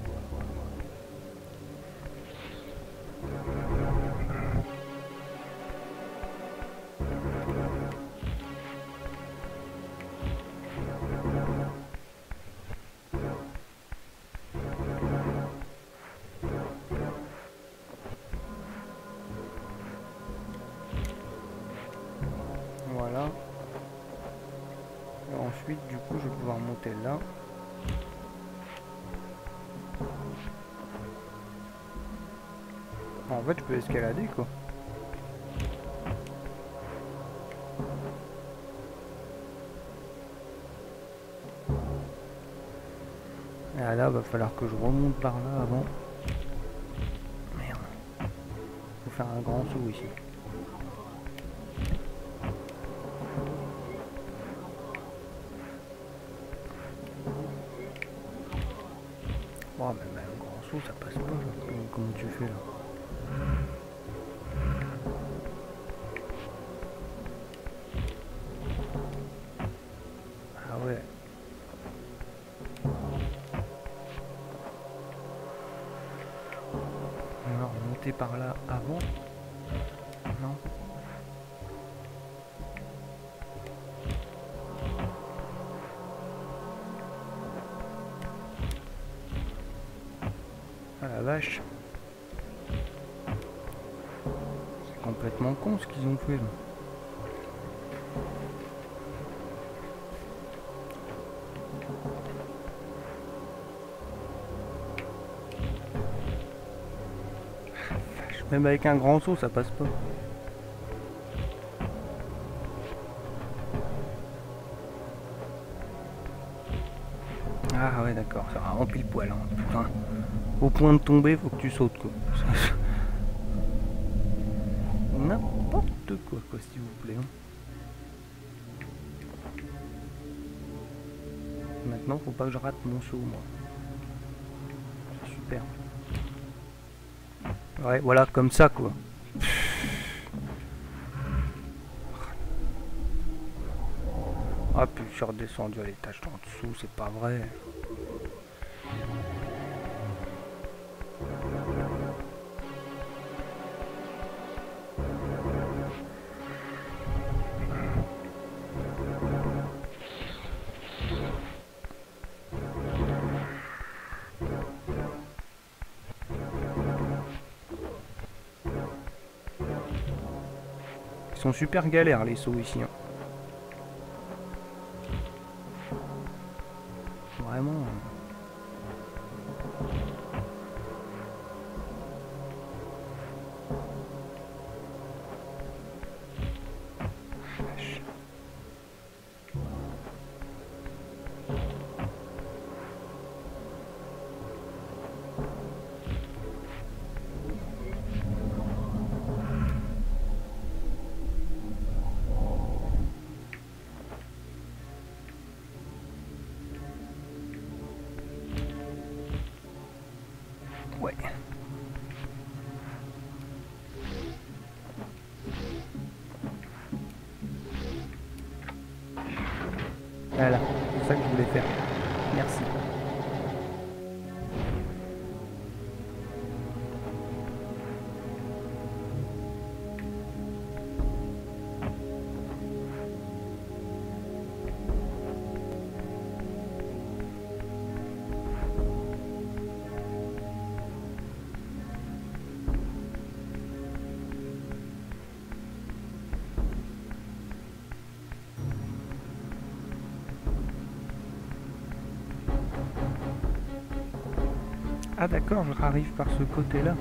Peux escalader, quoi. Ah, là, va falloir que je remonte par là avant. Merde. Faut faire un grand saut ici. Par là avant Non vache. C'est complètement con ce qu'ils ont fait là. Même avec un grand saut, ça passe pas. Ah ouais d'accord, ça vraiment le poil hein, au point de tomber, faut que tu sautes quoi. (laughs) N'importe quoi, quoi, s'il vous plaît. Hein. Maintenant, faut pas que je rate mon saut, moi. Ouais, voilà, comme ça, quoi. Ah, puis je suis redescendu à l'étage en dessous, c'est pas vrai. Super galères les sauts ici. Voilà, c'est ça que je voulais faire. Merci. Ah d'accord, je arrive par ce côté-là.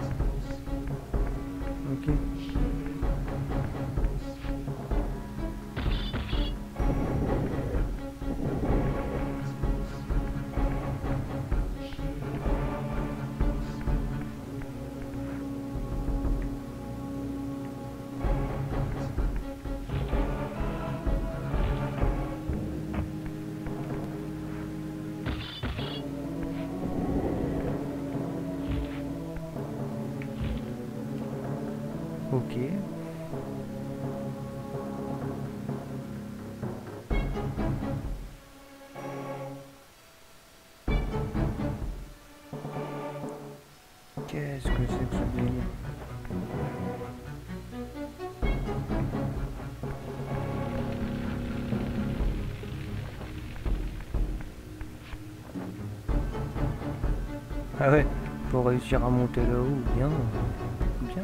Réussir à monter là-haut, bien, bien.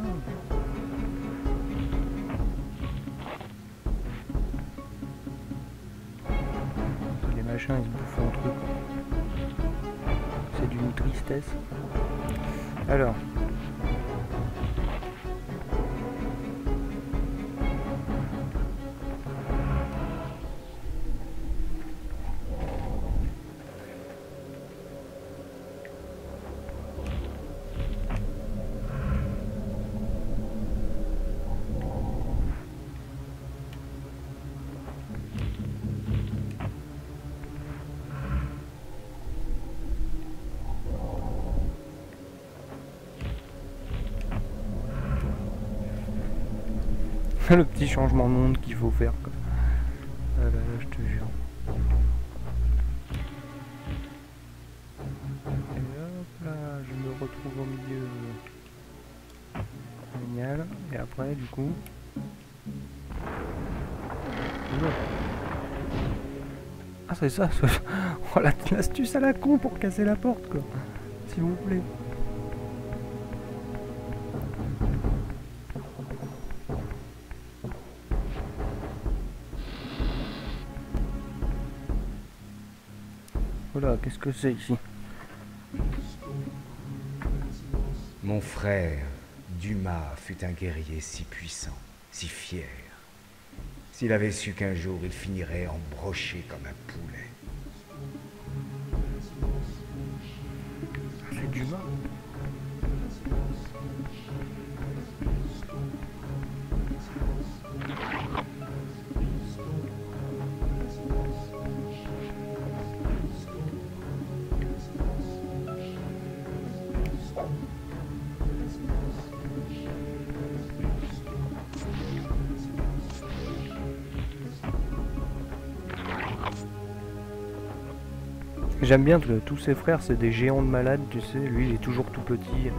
Les machins, ils se bouffent entre eux. C'est d'une tristesse. Alors. Le petit changement de monde qu'il faut faire. Quoi. Ah là là, je te jure. Et hop là, je me retrouve au milieu. Génial. Et après, du coup. Ah, c'est ça. ce- la- l'astuce à la con pour casser la porte, quoi. S'il vous plaît. Que c'est ici Mon frère, Dumas, fut un guerrier si puissant, si fier. S'il avait su qu'un jour il finirait embroché comme un poulet. J'aime bien que tous ses frères c'est des géants de malades, tu sais, lui il est toujours tout petit.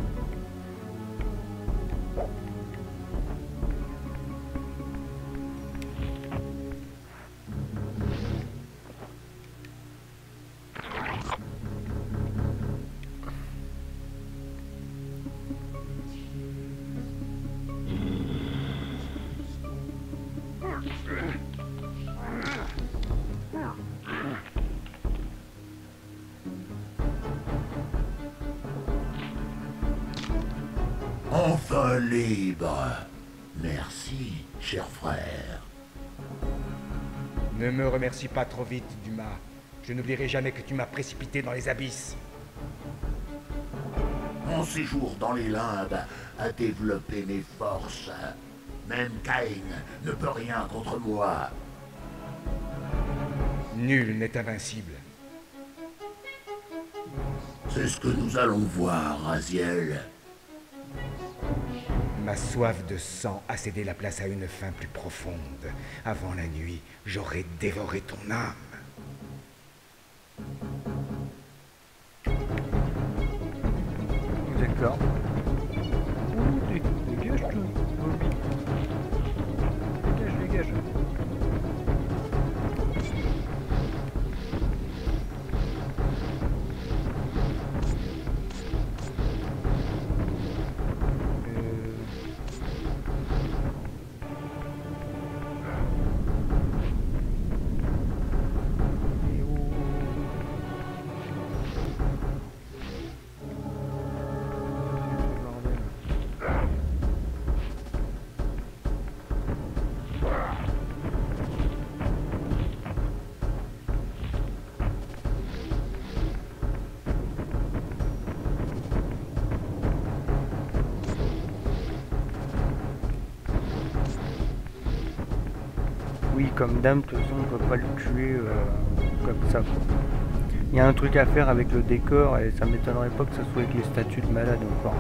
Trop vite, Dumas. Je n'oublierai jamais que tu m'as précipité dans les abysses. Mon séjour dans les limbes a développé mes forces. Même Cain ne peut rien contre moi. Nul n'est invincible. C'est ce que nous allons voir, Raziel. Soif de sang a cédé la place à une faim plus profonde. Avant la nuit, j'aurai dévoré ton âme. D'accord. Dame, de toute façon, on peut pas le tuer euh, comme ça. Il y a un truc à faire avec le décor et ça m'étonnerait pas que ce soit avec les statues de malade encore.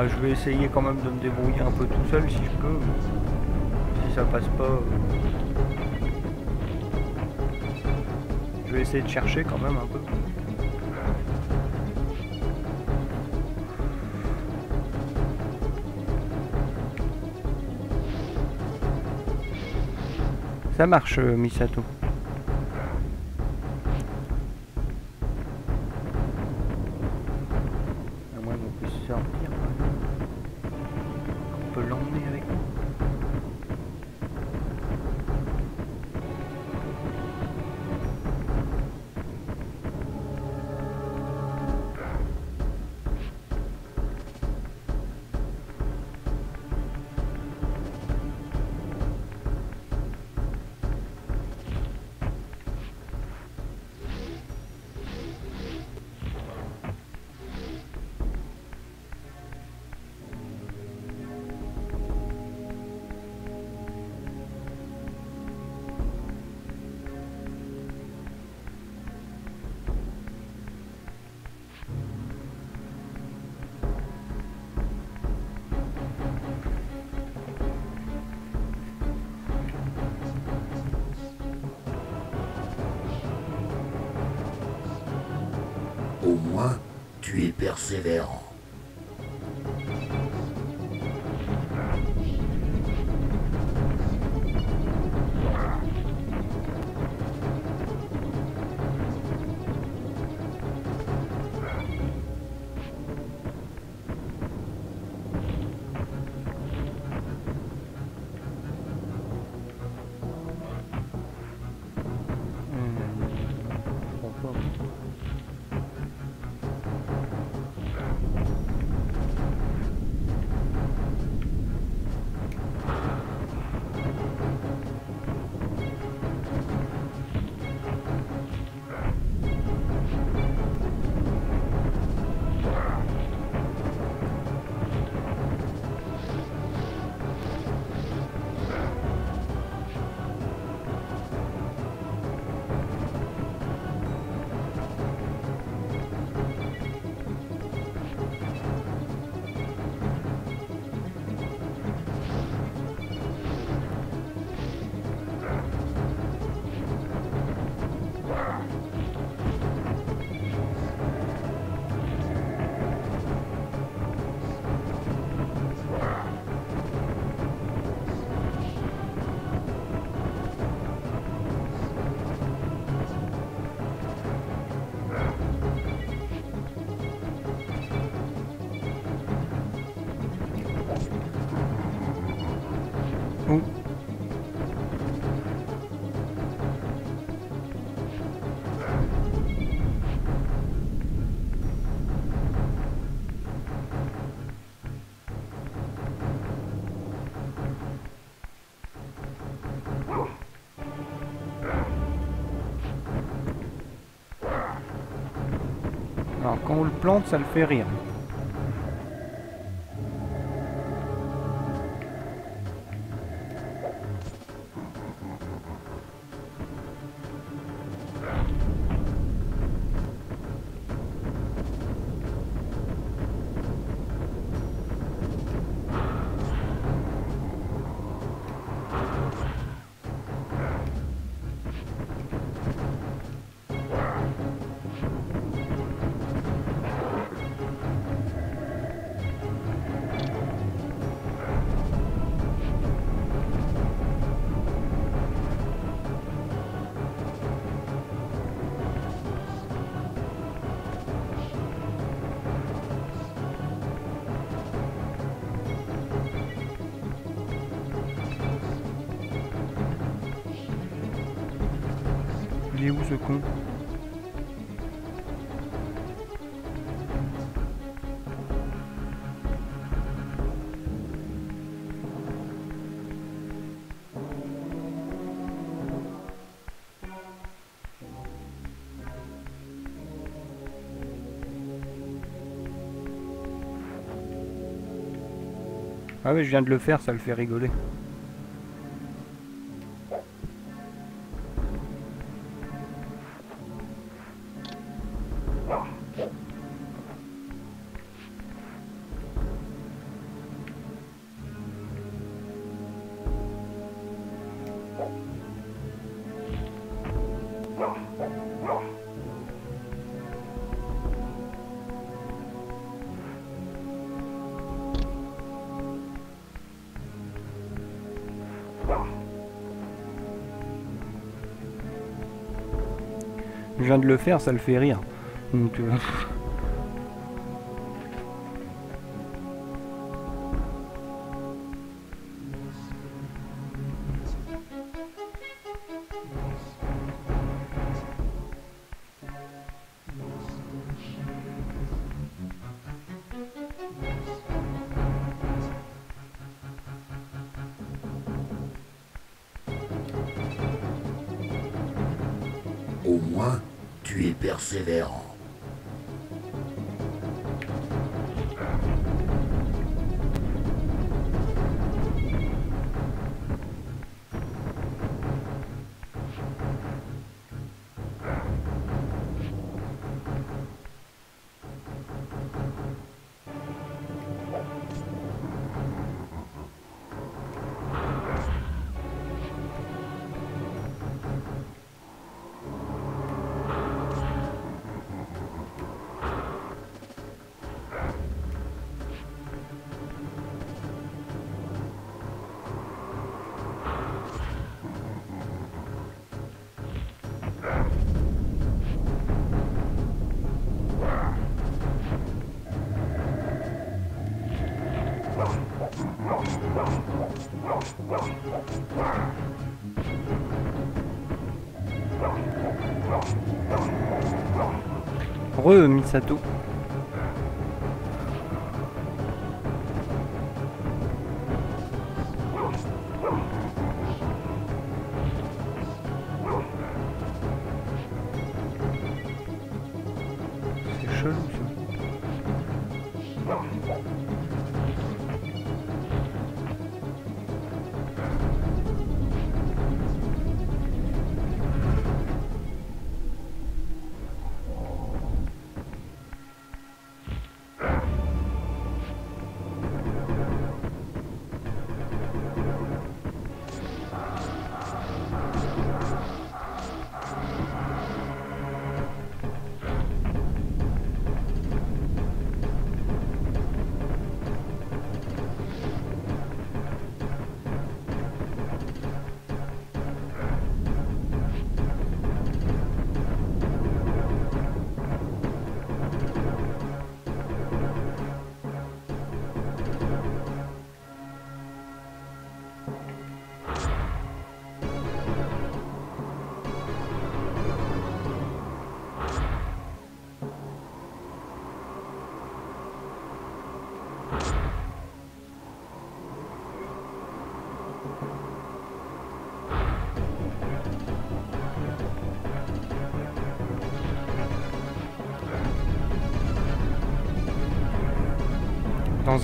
Bah, je vais essayer quand même de me débrouiller un peu tout seul si je peux. Si ça passe pas. euh, Je vais essayer de chercher quand même un peu. Ça marche, euh, Misato. On le plante, ça le fait rire. Ah ouais, je viens de le faire, ça le fait rigoler. Viens de le faire, ça le fait rire. Donc, euh, (laughs) Re Misato.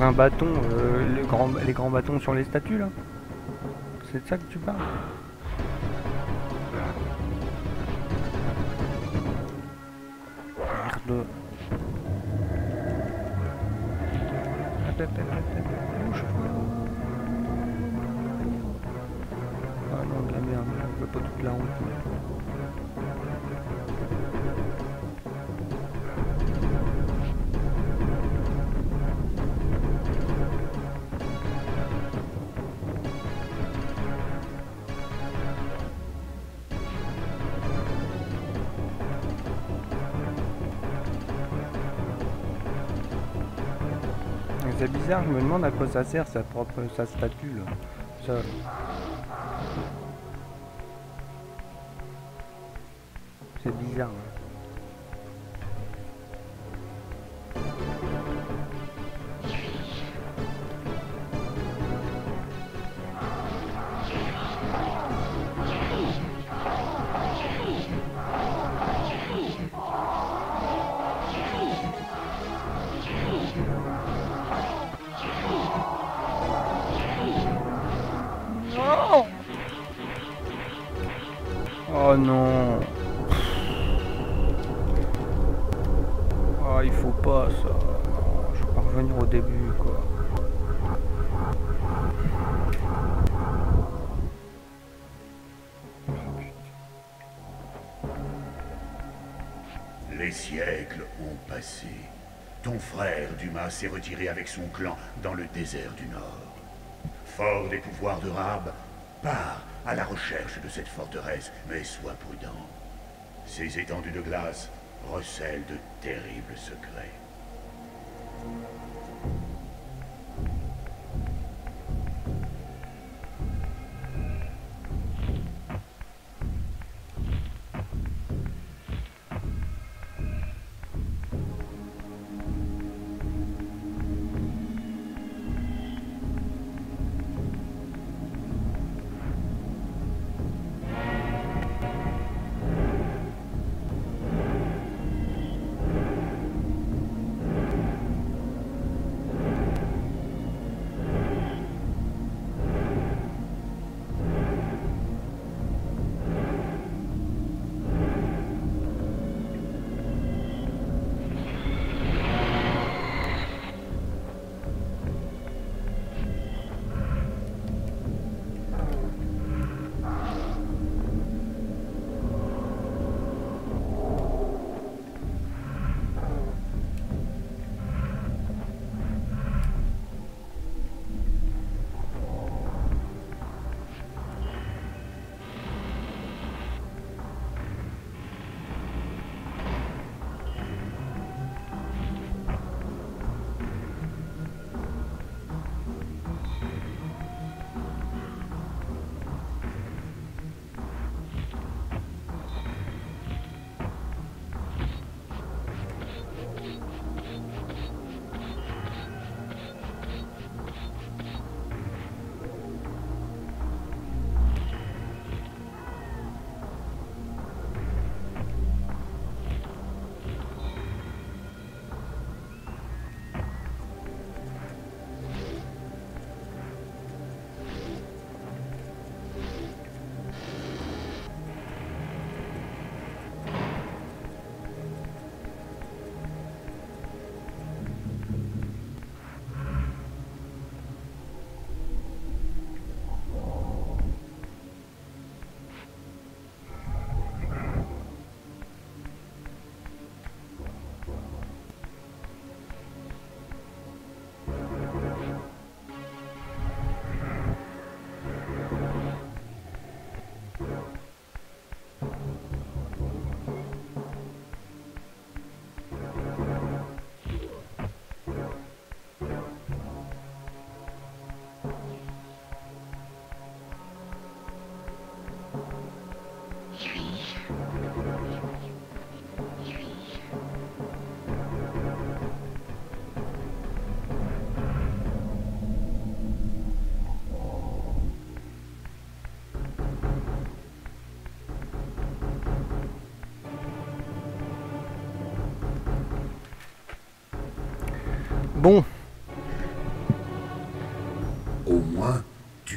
Un bâton, euh, les, grands, bâtons sur les statues là C'est de ça que tu parles Merde. Ah non, de la merde, je veux pas toute la honte. Bizarre, je me demande à quoi ça sert sa propre sa statue. Avec son clan dans le désert du Nord. Fort des pouvoirs de Rab, pars à la recherche de cette forteresse, mais sois prudent. Ces étendues de glace recèlent de terribles secrets.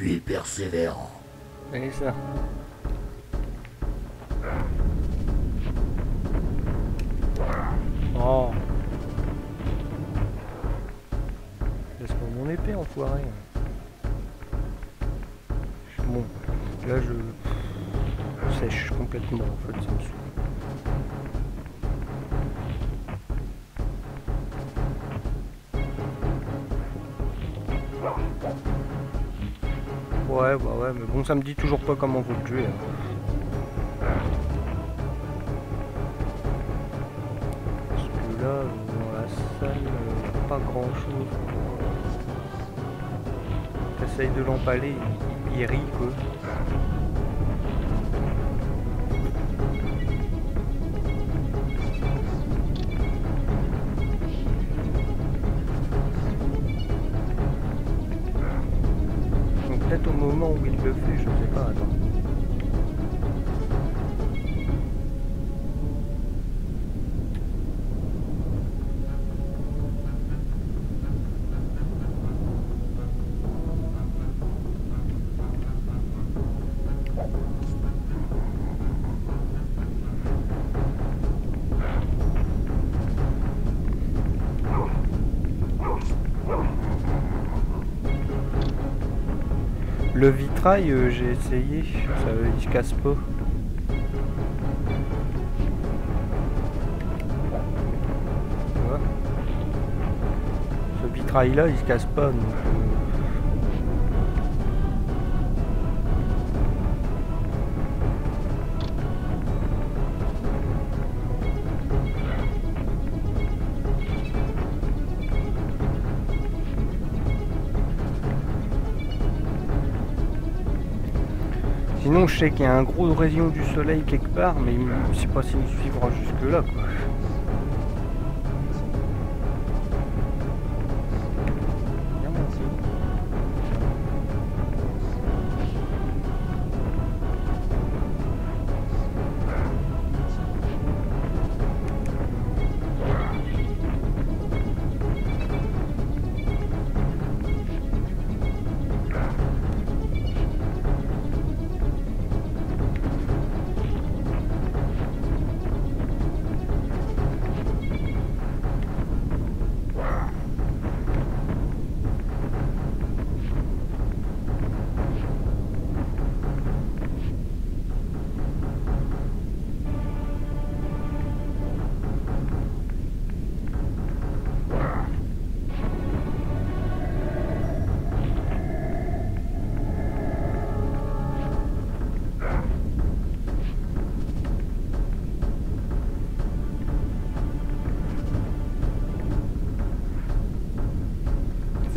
Tu es persévérant. Ouais, bah ouais, mais bon, ça me dit toujours pas comment vous le tuer. hein. Parce que là, dans la salle, euh, pas grand chose. T'essayes de l'empaler, il, il rit quoi. Le vitrail, euh, j'ai essayé, ça, il se casse pas. Ce vitrail là, il se casse pas. Donc, je sais qu'il y a un gros rayon du soleil quelque part, mais je sais pas s'il me suivra jusque là quoi.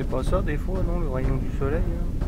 C'est pas ça des fois, non, le rayon du soleil hein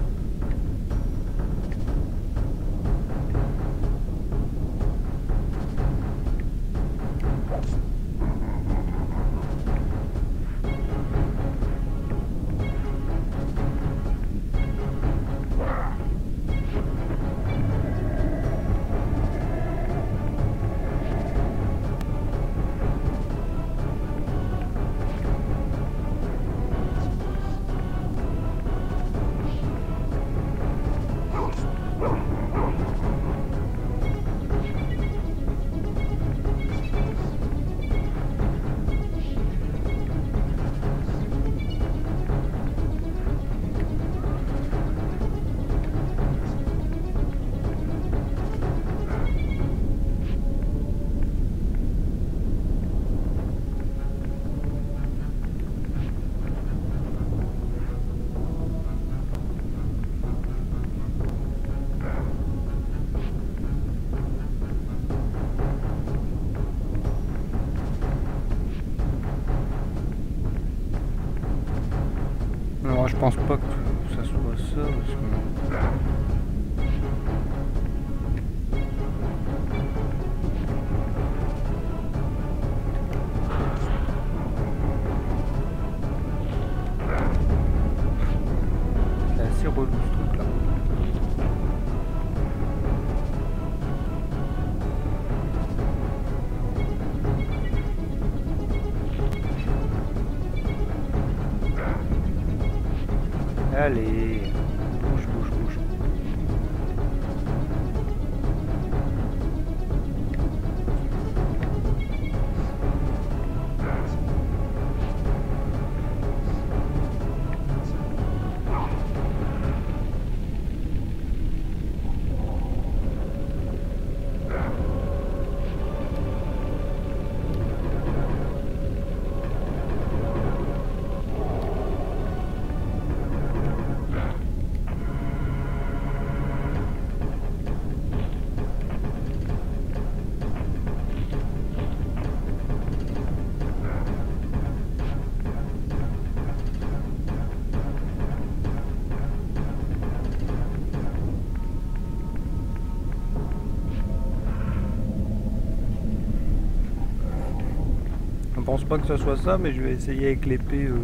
pas que ce soit ça, mais je vais essayer avec l'épée euh,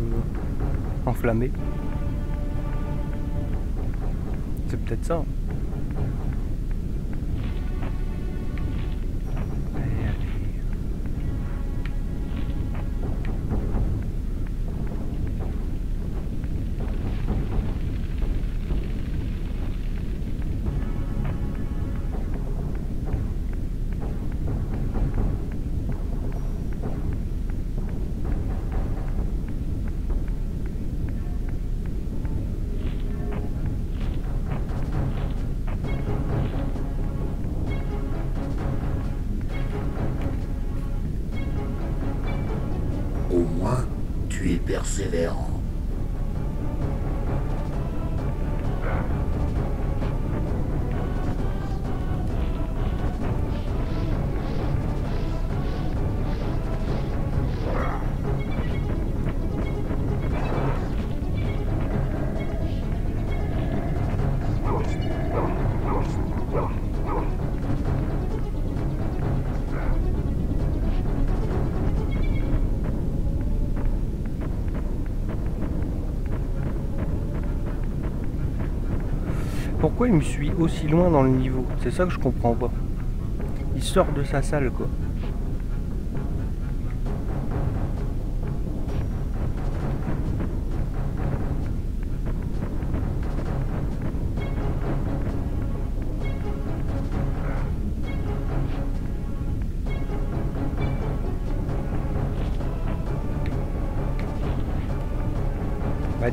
enflammée. C'est peut-être ça. Pourquoi il me suit aussi loin dans le niveau? C'est ça que je comprends pas. Il sort de sa salle quoi.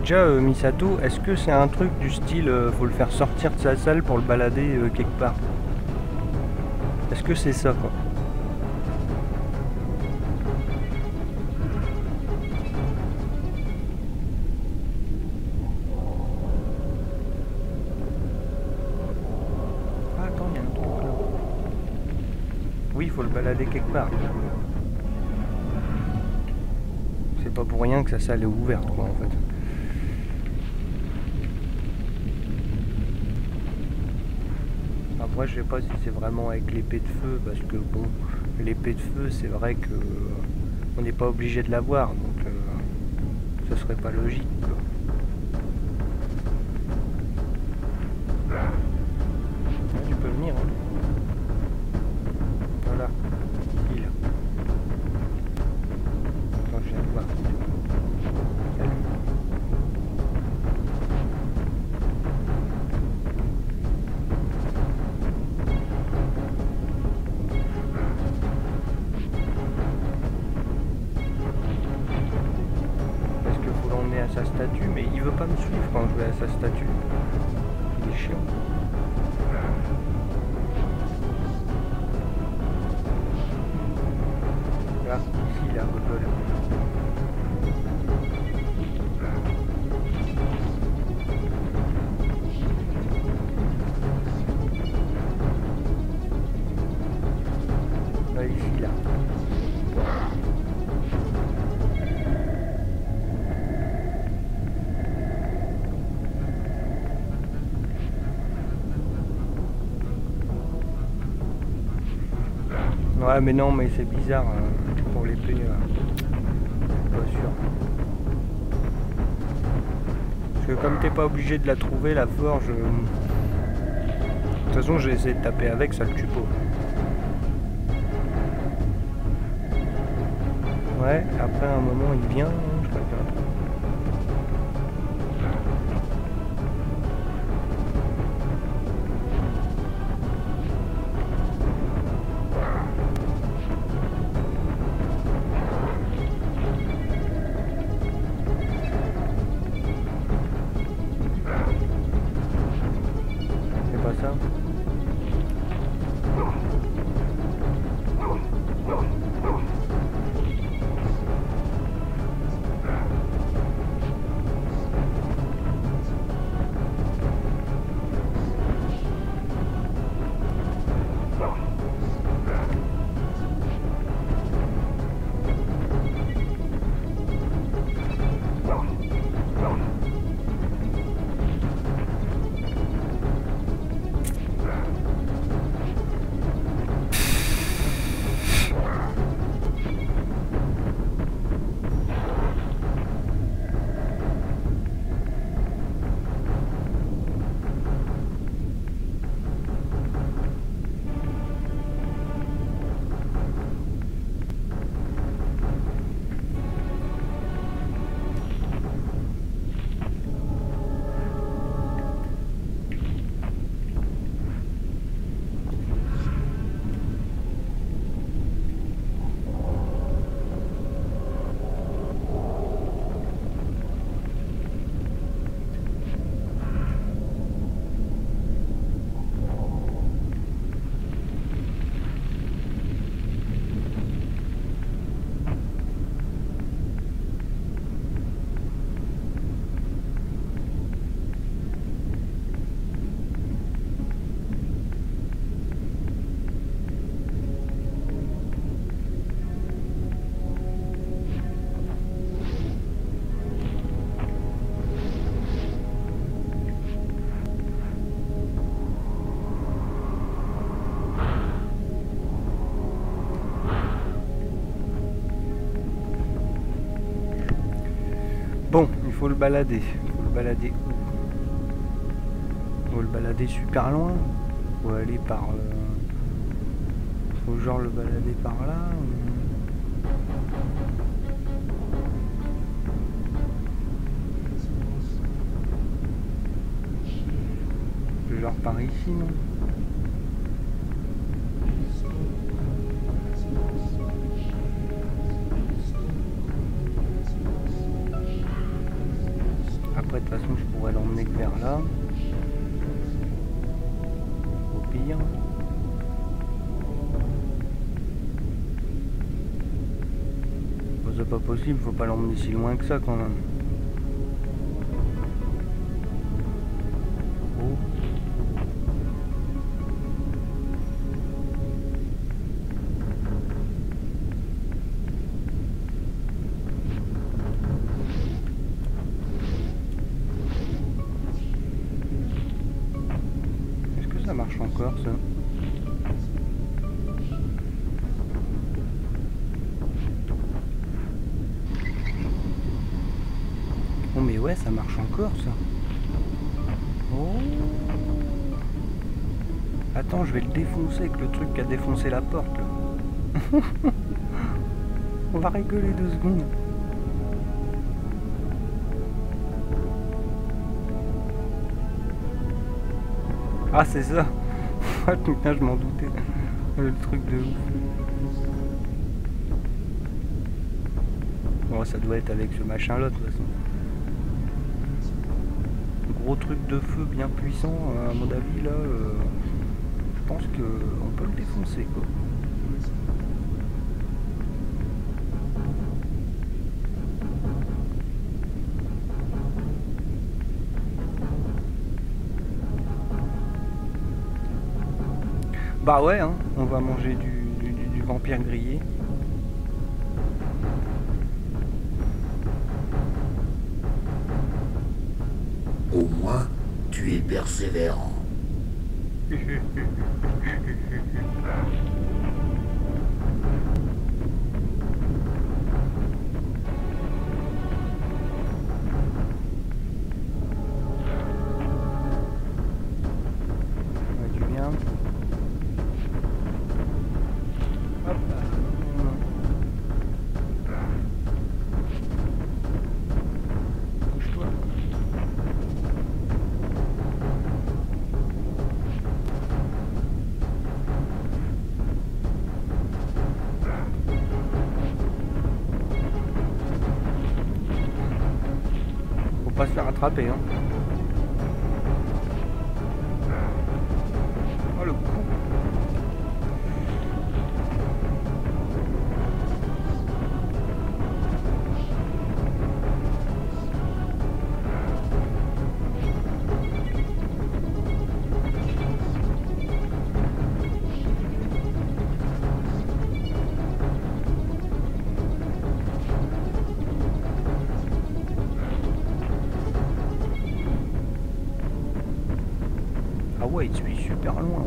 Déjà, euh, Misato, est-ce que c'est un truc du style, euh, faut le faire sortir de sa salle pour le balader euh, quelque part? Est-ce que c'est ça quoi? Ah. Oui, faut le balader quelque part. C'est pas pour rien que sa salle est ouverte quoi en fait. Après, je sais pas si c'est vraiment avec l'épée de feu, parce que bon, l'épée de feu, c'est vrai que euh, on n'est pas obligé de l'avoir, donc euh, ce serait pas logique. quoi. Ouais, mais non, mais c'est bizarre hein, pour l'épée. euh, Pas sûr. Parce que comme t'es pas obligé de la trouver, la forge. euh, De toute façon, j'ai essayé de taper avec, ça le tue. Ouais, après un moment, il vient. Balader. Faut balader où? Faut le balader super loin Faut aller par... Euh, faut genre le balader par là Genre par ici, non? C'est pas possible, faut pas l'emmener si loin que ça quand même. Défoncer avec le truc qui a défoncé la porte. (laughs) On va rigoler deux secondes. Ah, c'est ça. (laughs) Ah, je m'en doutais. Le truc de ouf. Bon, ça doit être avec ce machin là de toute façon. Gros truc de feu bien puissant, à mon avis là. Euh, pense qu'on peut le défoncer quoi. Bah ouais, hein, on va manger du, du vampire grillé. Au moins, tu es persévérant. (laughs) Thank you. Tá bem. Hein.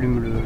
Rallume le,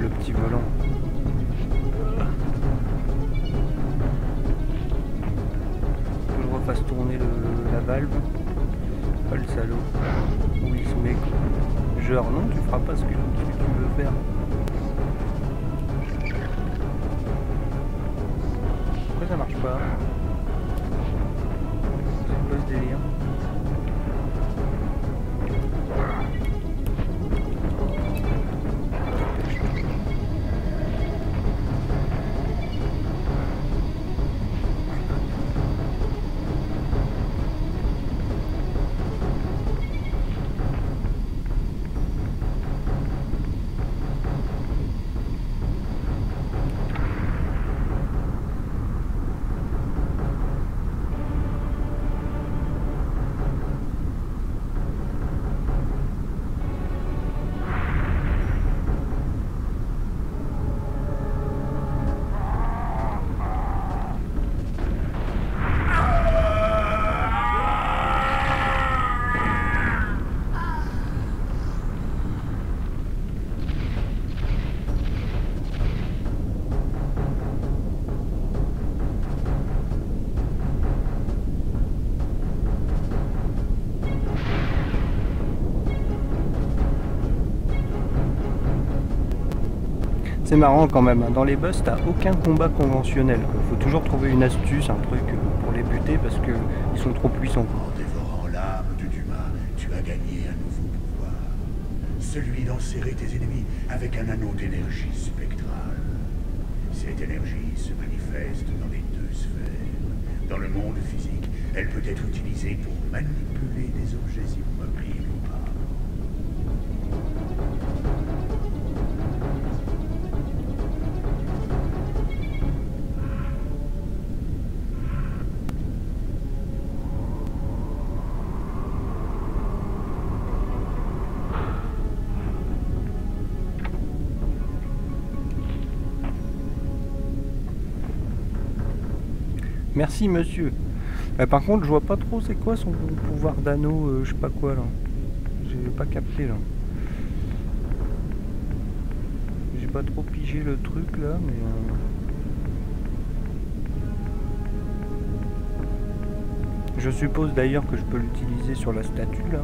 c'est marrant quand même. hein. Dans les boss, t'as aucun combat conventionnel. Faut toujours trouver une astuce, un truc euh, pour les buter parce que ils sont trop puissants. En dévorant l'âme de Dumas, tu as gagné un nouveau pouvoir. Celui d'enserrer tes ennemis avec un anneau d'énergie spectrale. Cette énergie se manifeste dans les deux sphères. Dans le monde physique, elle peut être utilisée pour manipuler des objets immobiles Merci monsieur. Euh, par contre, je vois pas trop c'est quoi son pouvoir d'anneau, euh, je sais pas quoi là. J'ai pas capté là. J'ai pas trop pigé le truc là, mais. euh, Je suppose d'ailleurs que je peux l'utiliser sur la statue là.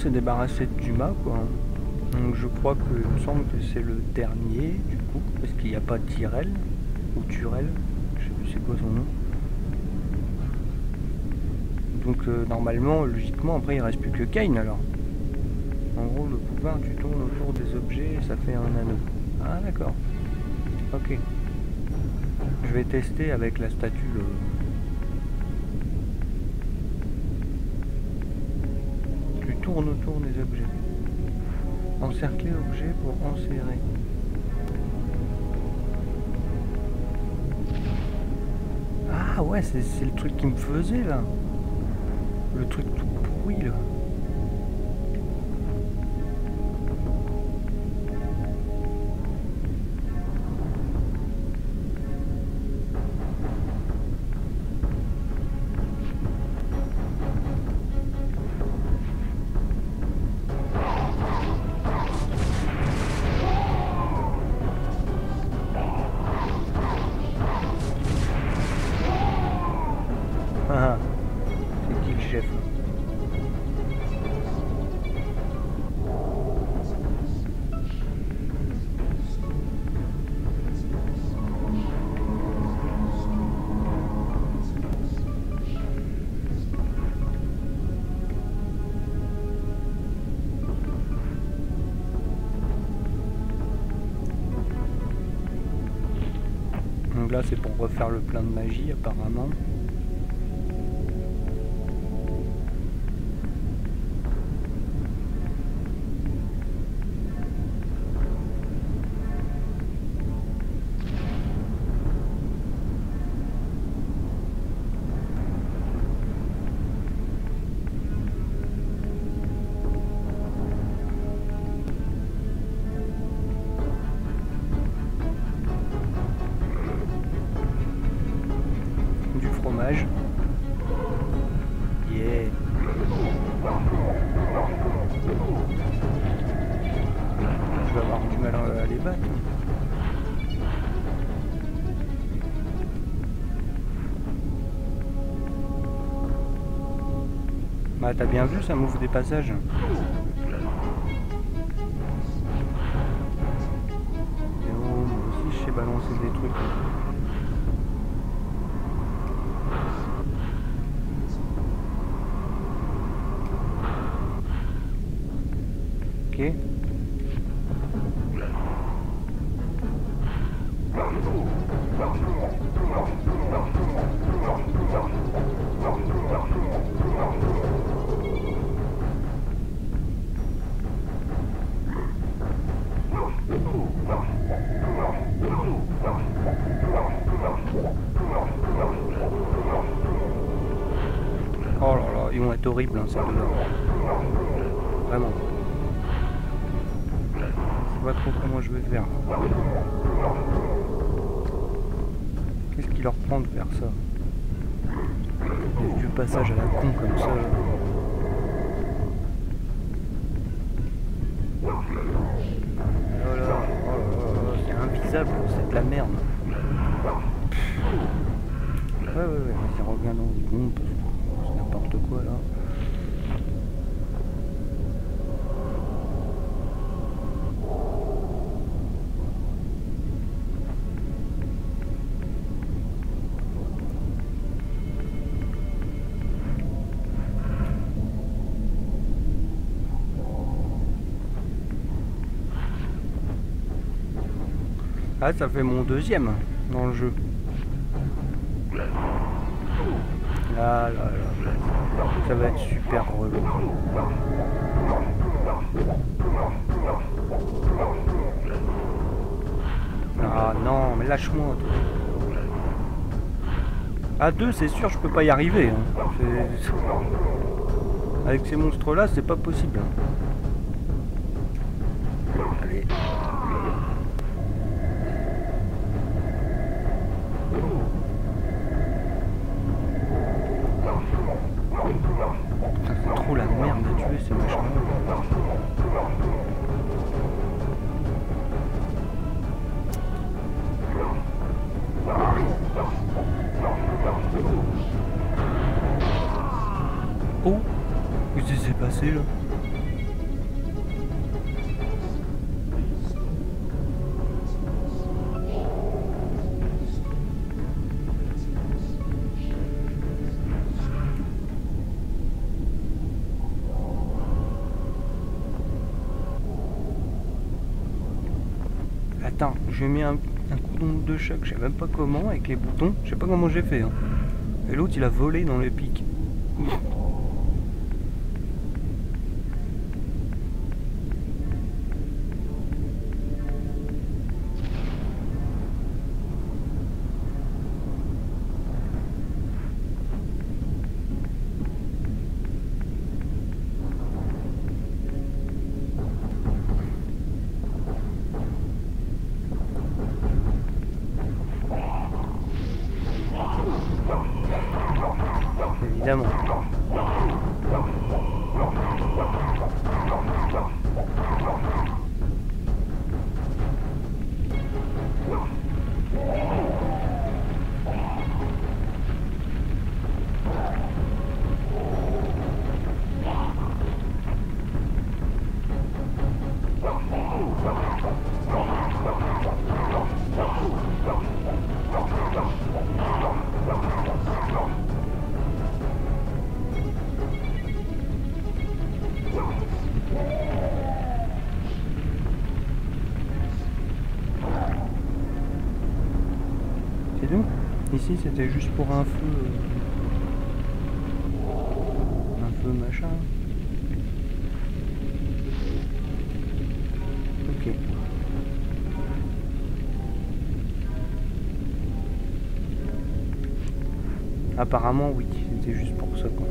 S'est débarrassé de Dumas quoi. Donc je crois que il me semble que c'est le dernier du coup, parce qu'il n'y a pas Tyrell ou Turel, je sais c'est quoi son nom. Donc euh, normalement, logiquement, après il reste plus que Kane alors. En gros, le pouvoir, tu tournes autour des objets et ça fait un anneau. Ah d'accord. Ok. Je vais tester avec la statue Encercler objet pour enserrer. Ah ouais, c'est le truc qui me faisait là. Le truc tout pourri là. Plein de magie apparemment. T'as bien vu ça m'ouvre des passages. Et oh, moi aussi je sais balancer des trucs. Horrible, hein, celle-là. Vraiment. Je vois trop comment je vais faire. Qu'est-ce qui leur prend de faire ça? Des vieux passages à la con comme ça. Oh là, oh là, c'est invisable, c'est de la merde. Ah, ça fait mon deuxième dans le jeu. Ah là là, ça va être super relou. Ah non, mais lâche-moi. À deux, c'est sûr, je peux pas y arriver. hein. Avec ces monstres-là, c'est pas possible. De choc, je sais même pas comment, avec les boutons, je sais pas comment j'ai fait. hein. Et l'autre il a volé dans le pic. Un feu. euh, Un feu machin. Ok. Apparemment oui, c'était juste pour ça quoi.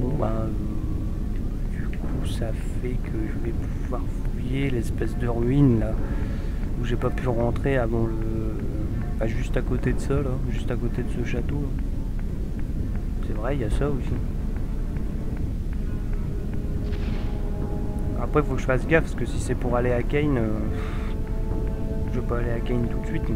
Bon bah euh, du coup ça fait que je vais pouvoir fouiller l'espèce de ruine là où j'ai pas pu rentrer avant le. Juste à côté de ça là, juste à côté de ce château. C'est vrai, il y a ça aussi. Après faut que je fasse gaffe parce que si c'est pour aller à Kane, euh, je pas aller à Kane tout de suite.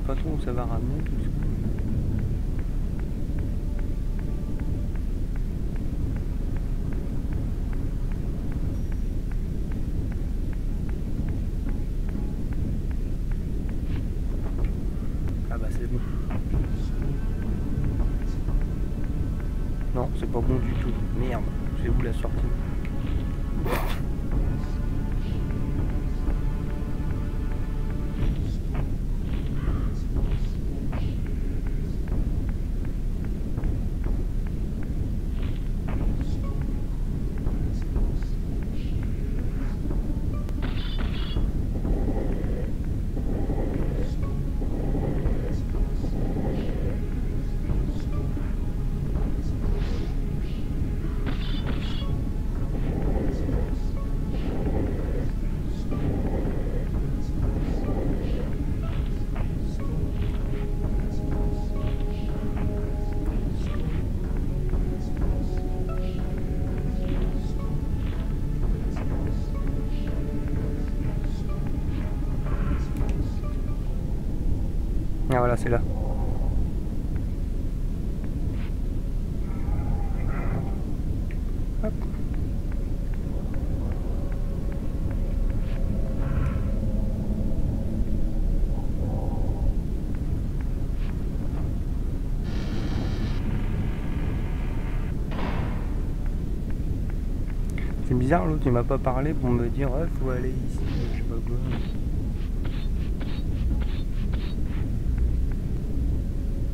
Pas trop où ça va ramener tout ça. C'est là. C'est bizarre, l'autre il m'a pas parlé pour me dire faut aller je sais pas quoi.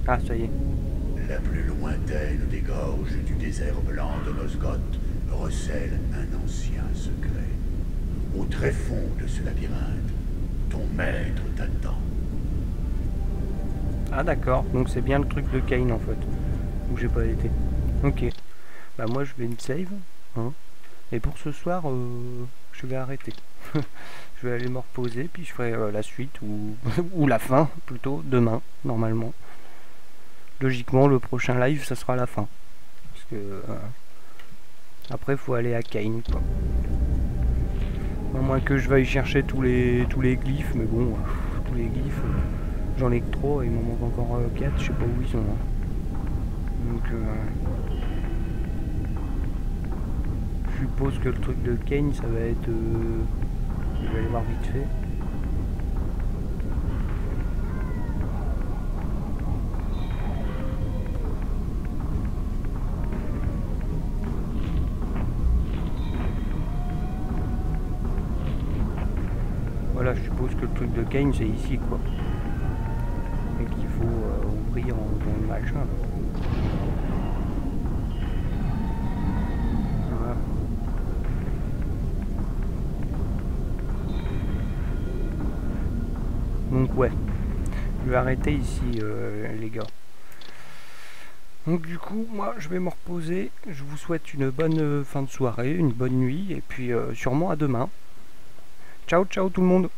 Ah, ça y est. La plus lointaine des gorges du désert blanc de Nosgoth recèle un ancien secret. Au très fond de ce labyrinthe, ton maître t'attend. Ah d'accord, donc c'est bien le truc de Kane en fait, où j'ai pas été. Ok, bah moi je vais une save, hein. et pour ce soir, euh, je vais arrêter. (laughs) je vais aller me reposer, puis je ferai euh, la suite, ou, (laughs) ou la fin plutôt, demain, normalement. Logiquement, le prochain live, ça sera la fin. Parce que... euh, après, faut aller à Kane, quoi. À moins que je veuille chercher tous les, tous les glyphes, mais bon, euh, tous les glyphes... euh, J'en ai que trop, il m'en manque encore 4, je sais pas où ils sont. hein. Donc, je suppose que le truc de Kane, ça va être. je vais aller voir vite fait. Je suppose que le truc de Kane, c'est ici, quoi et qu'il faut euh, ouvrir en- le machin. là. Voilà. Donc ouais, je vais arrêter ici euh, les gars. Donc du coup, moi je vais me reposer. Je vous souhaite une bonne euh, fin de soirée, une bonne nuit et puis sûrement à demain. Ciao ciao tout le monde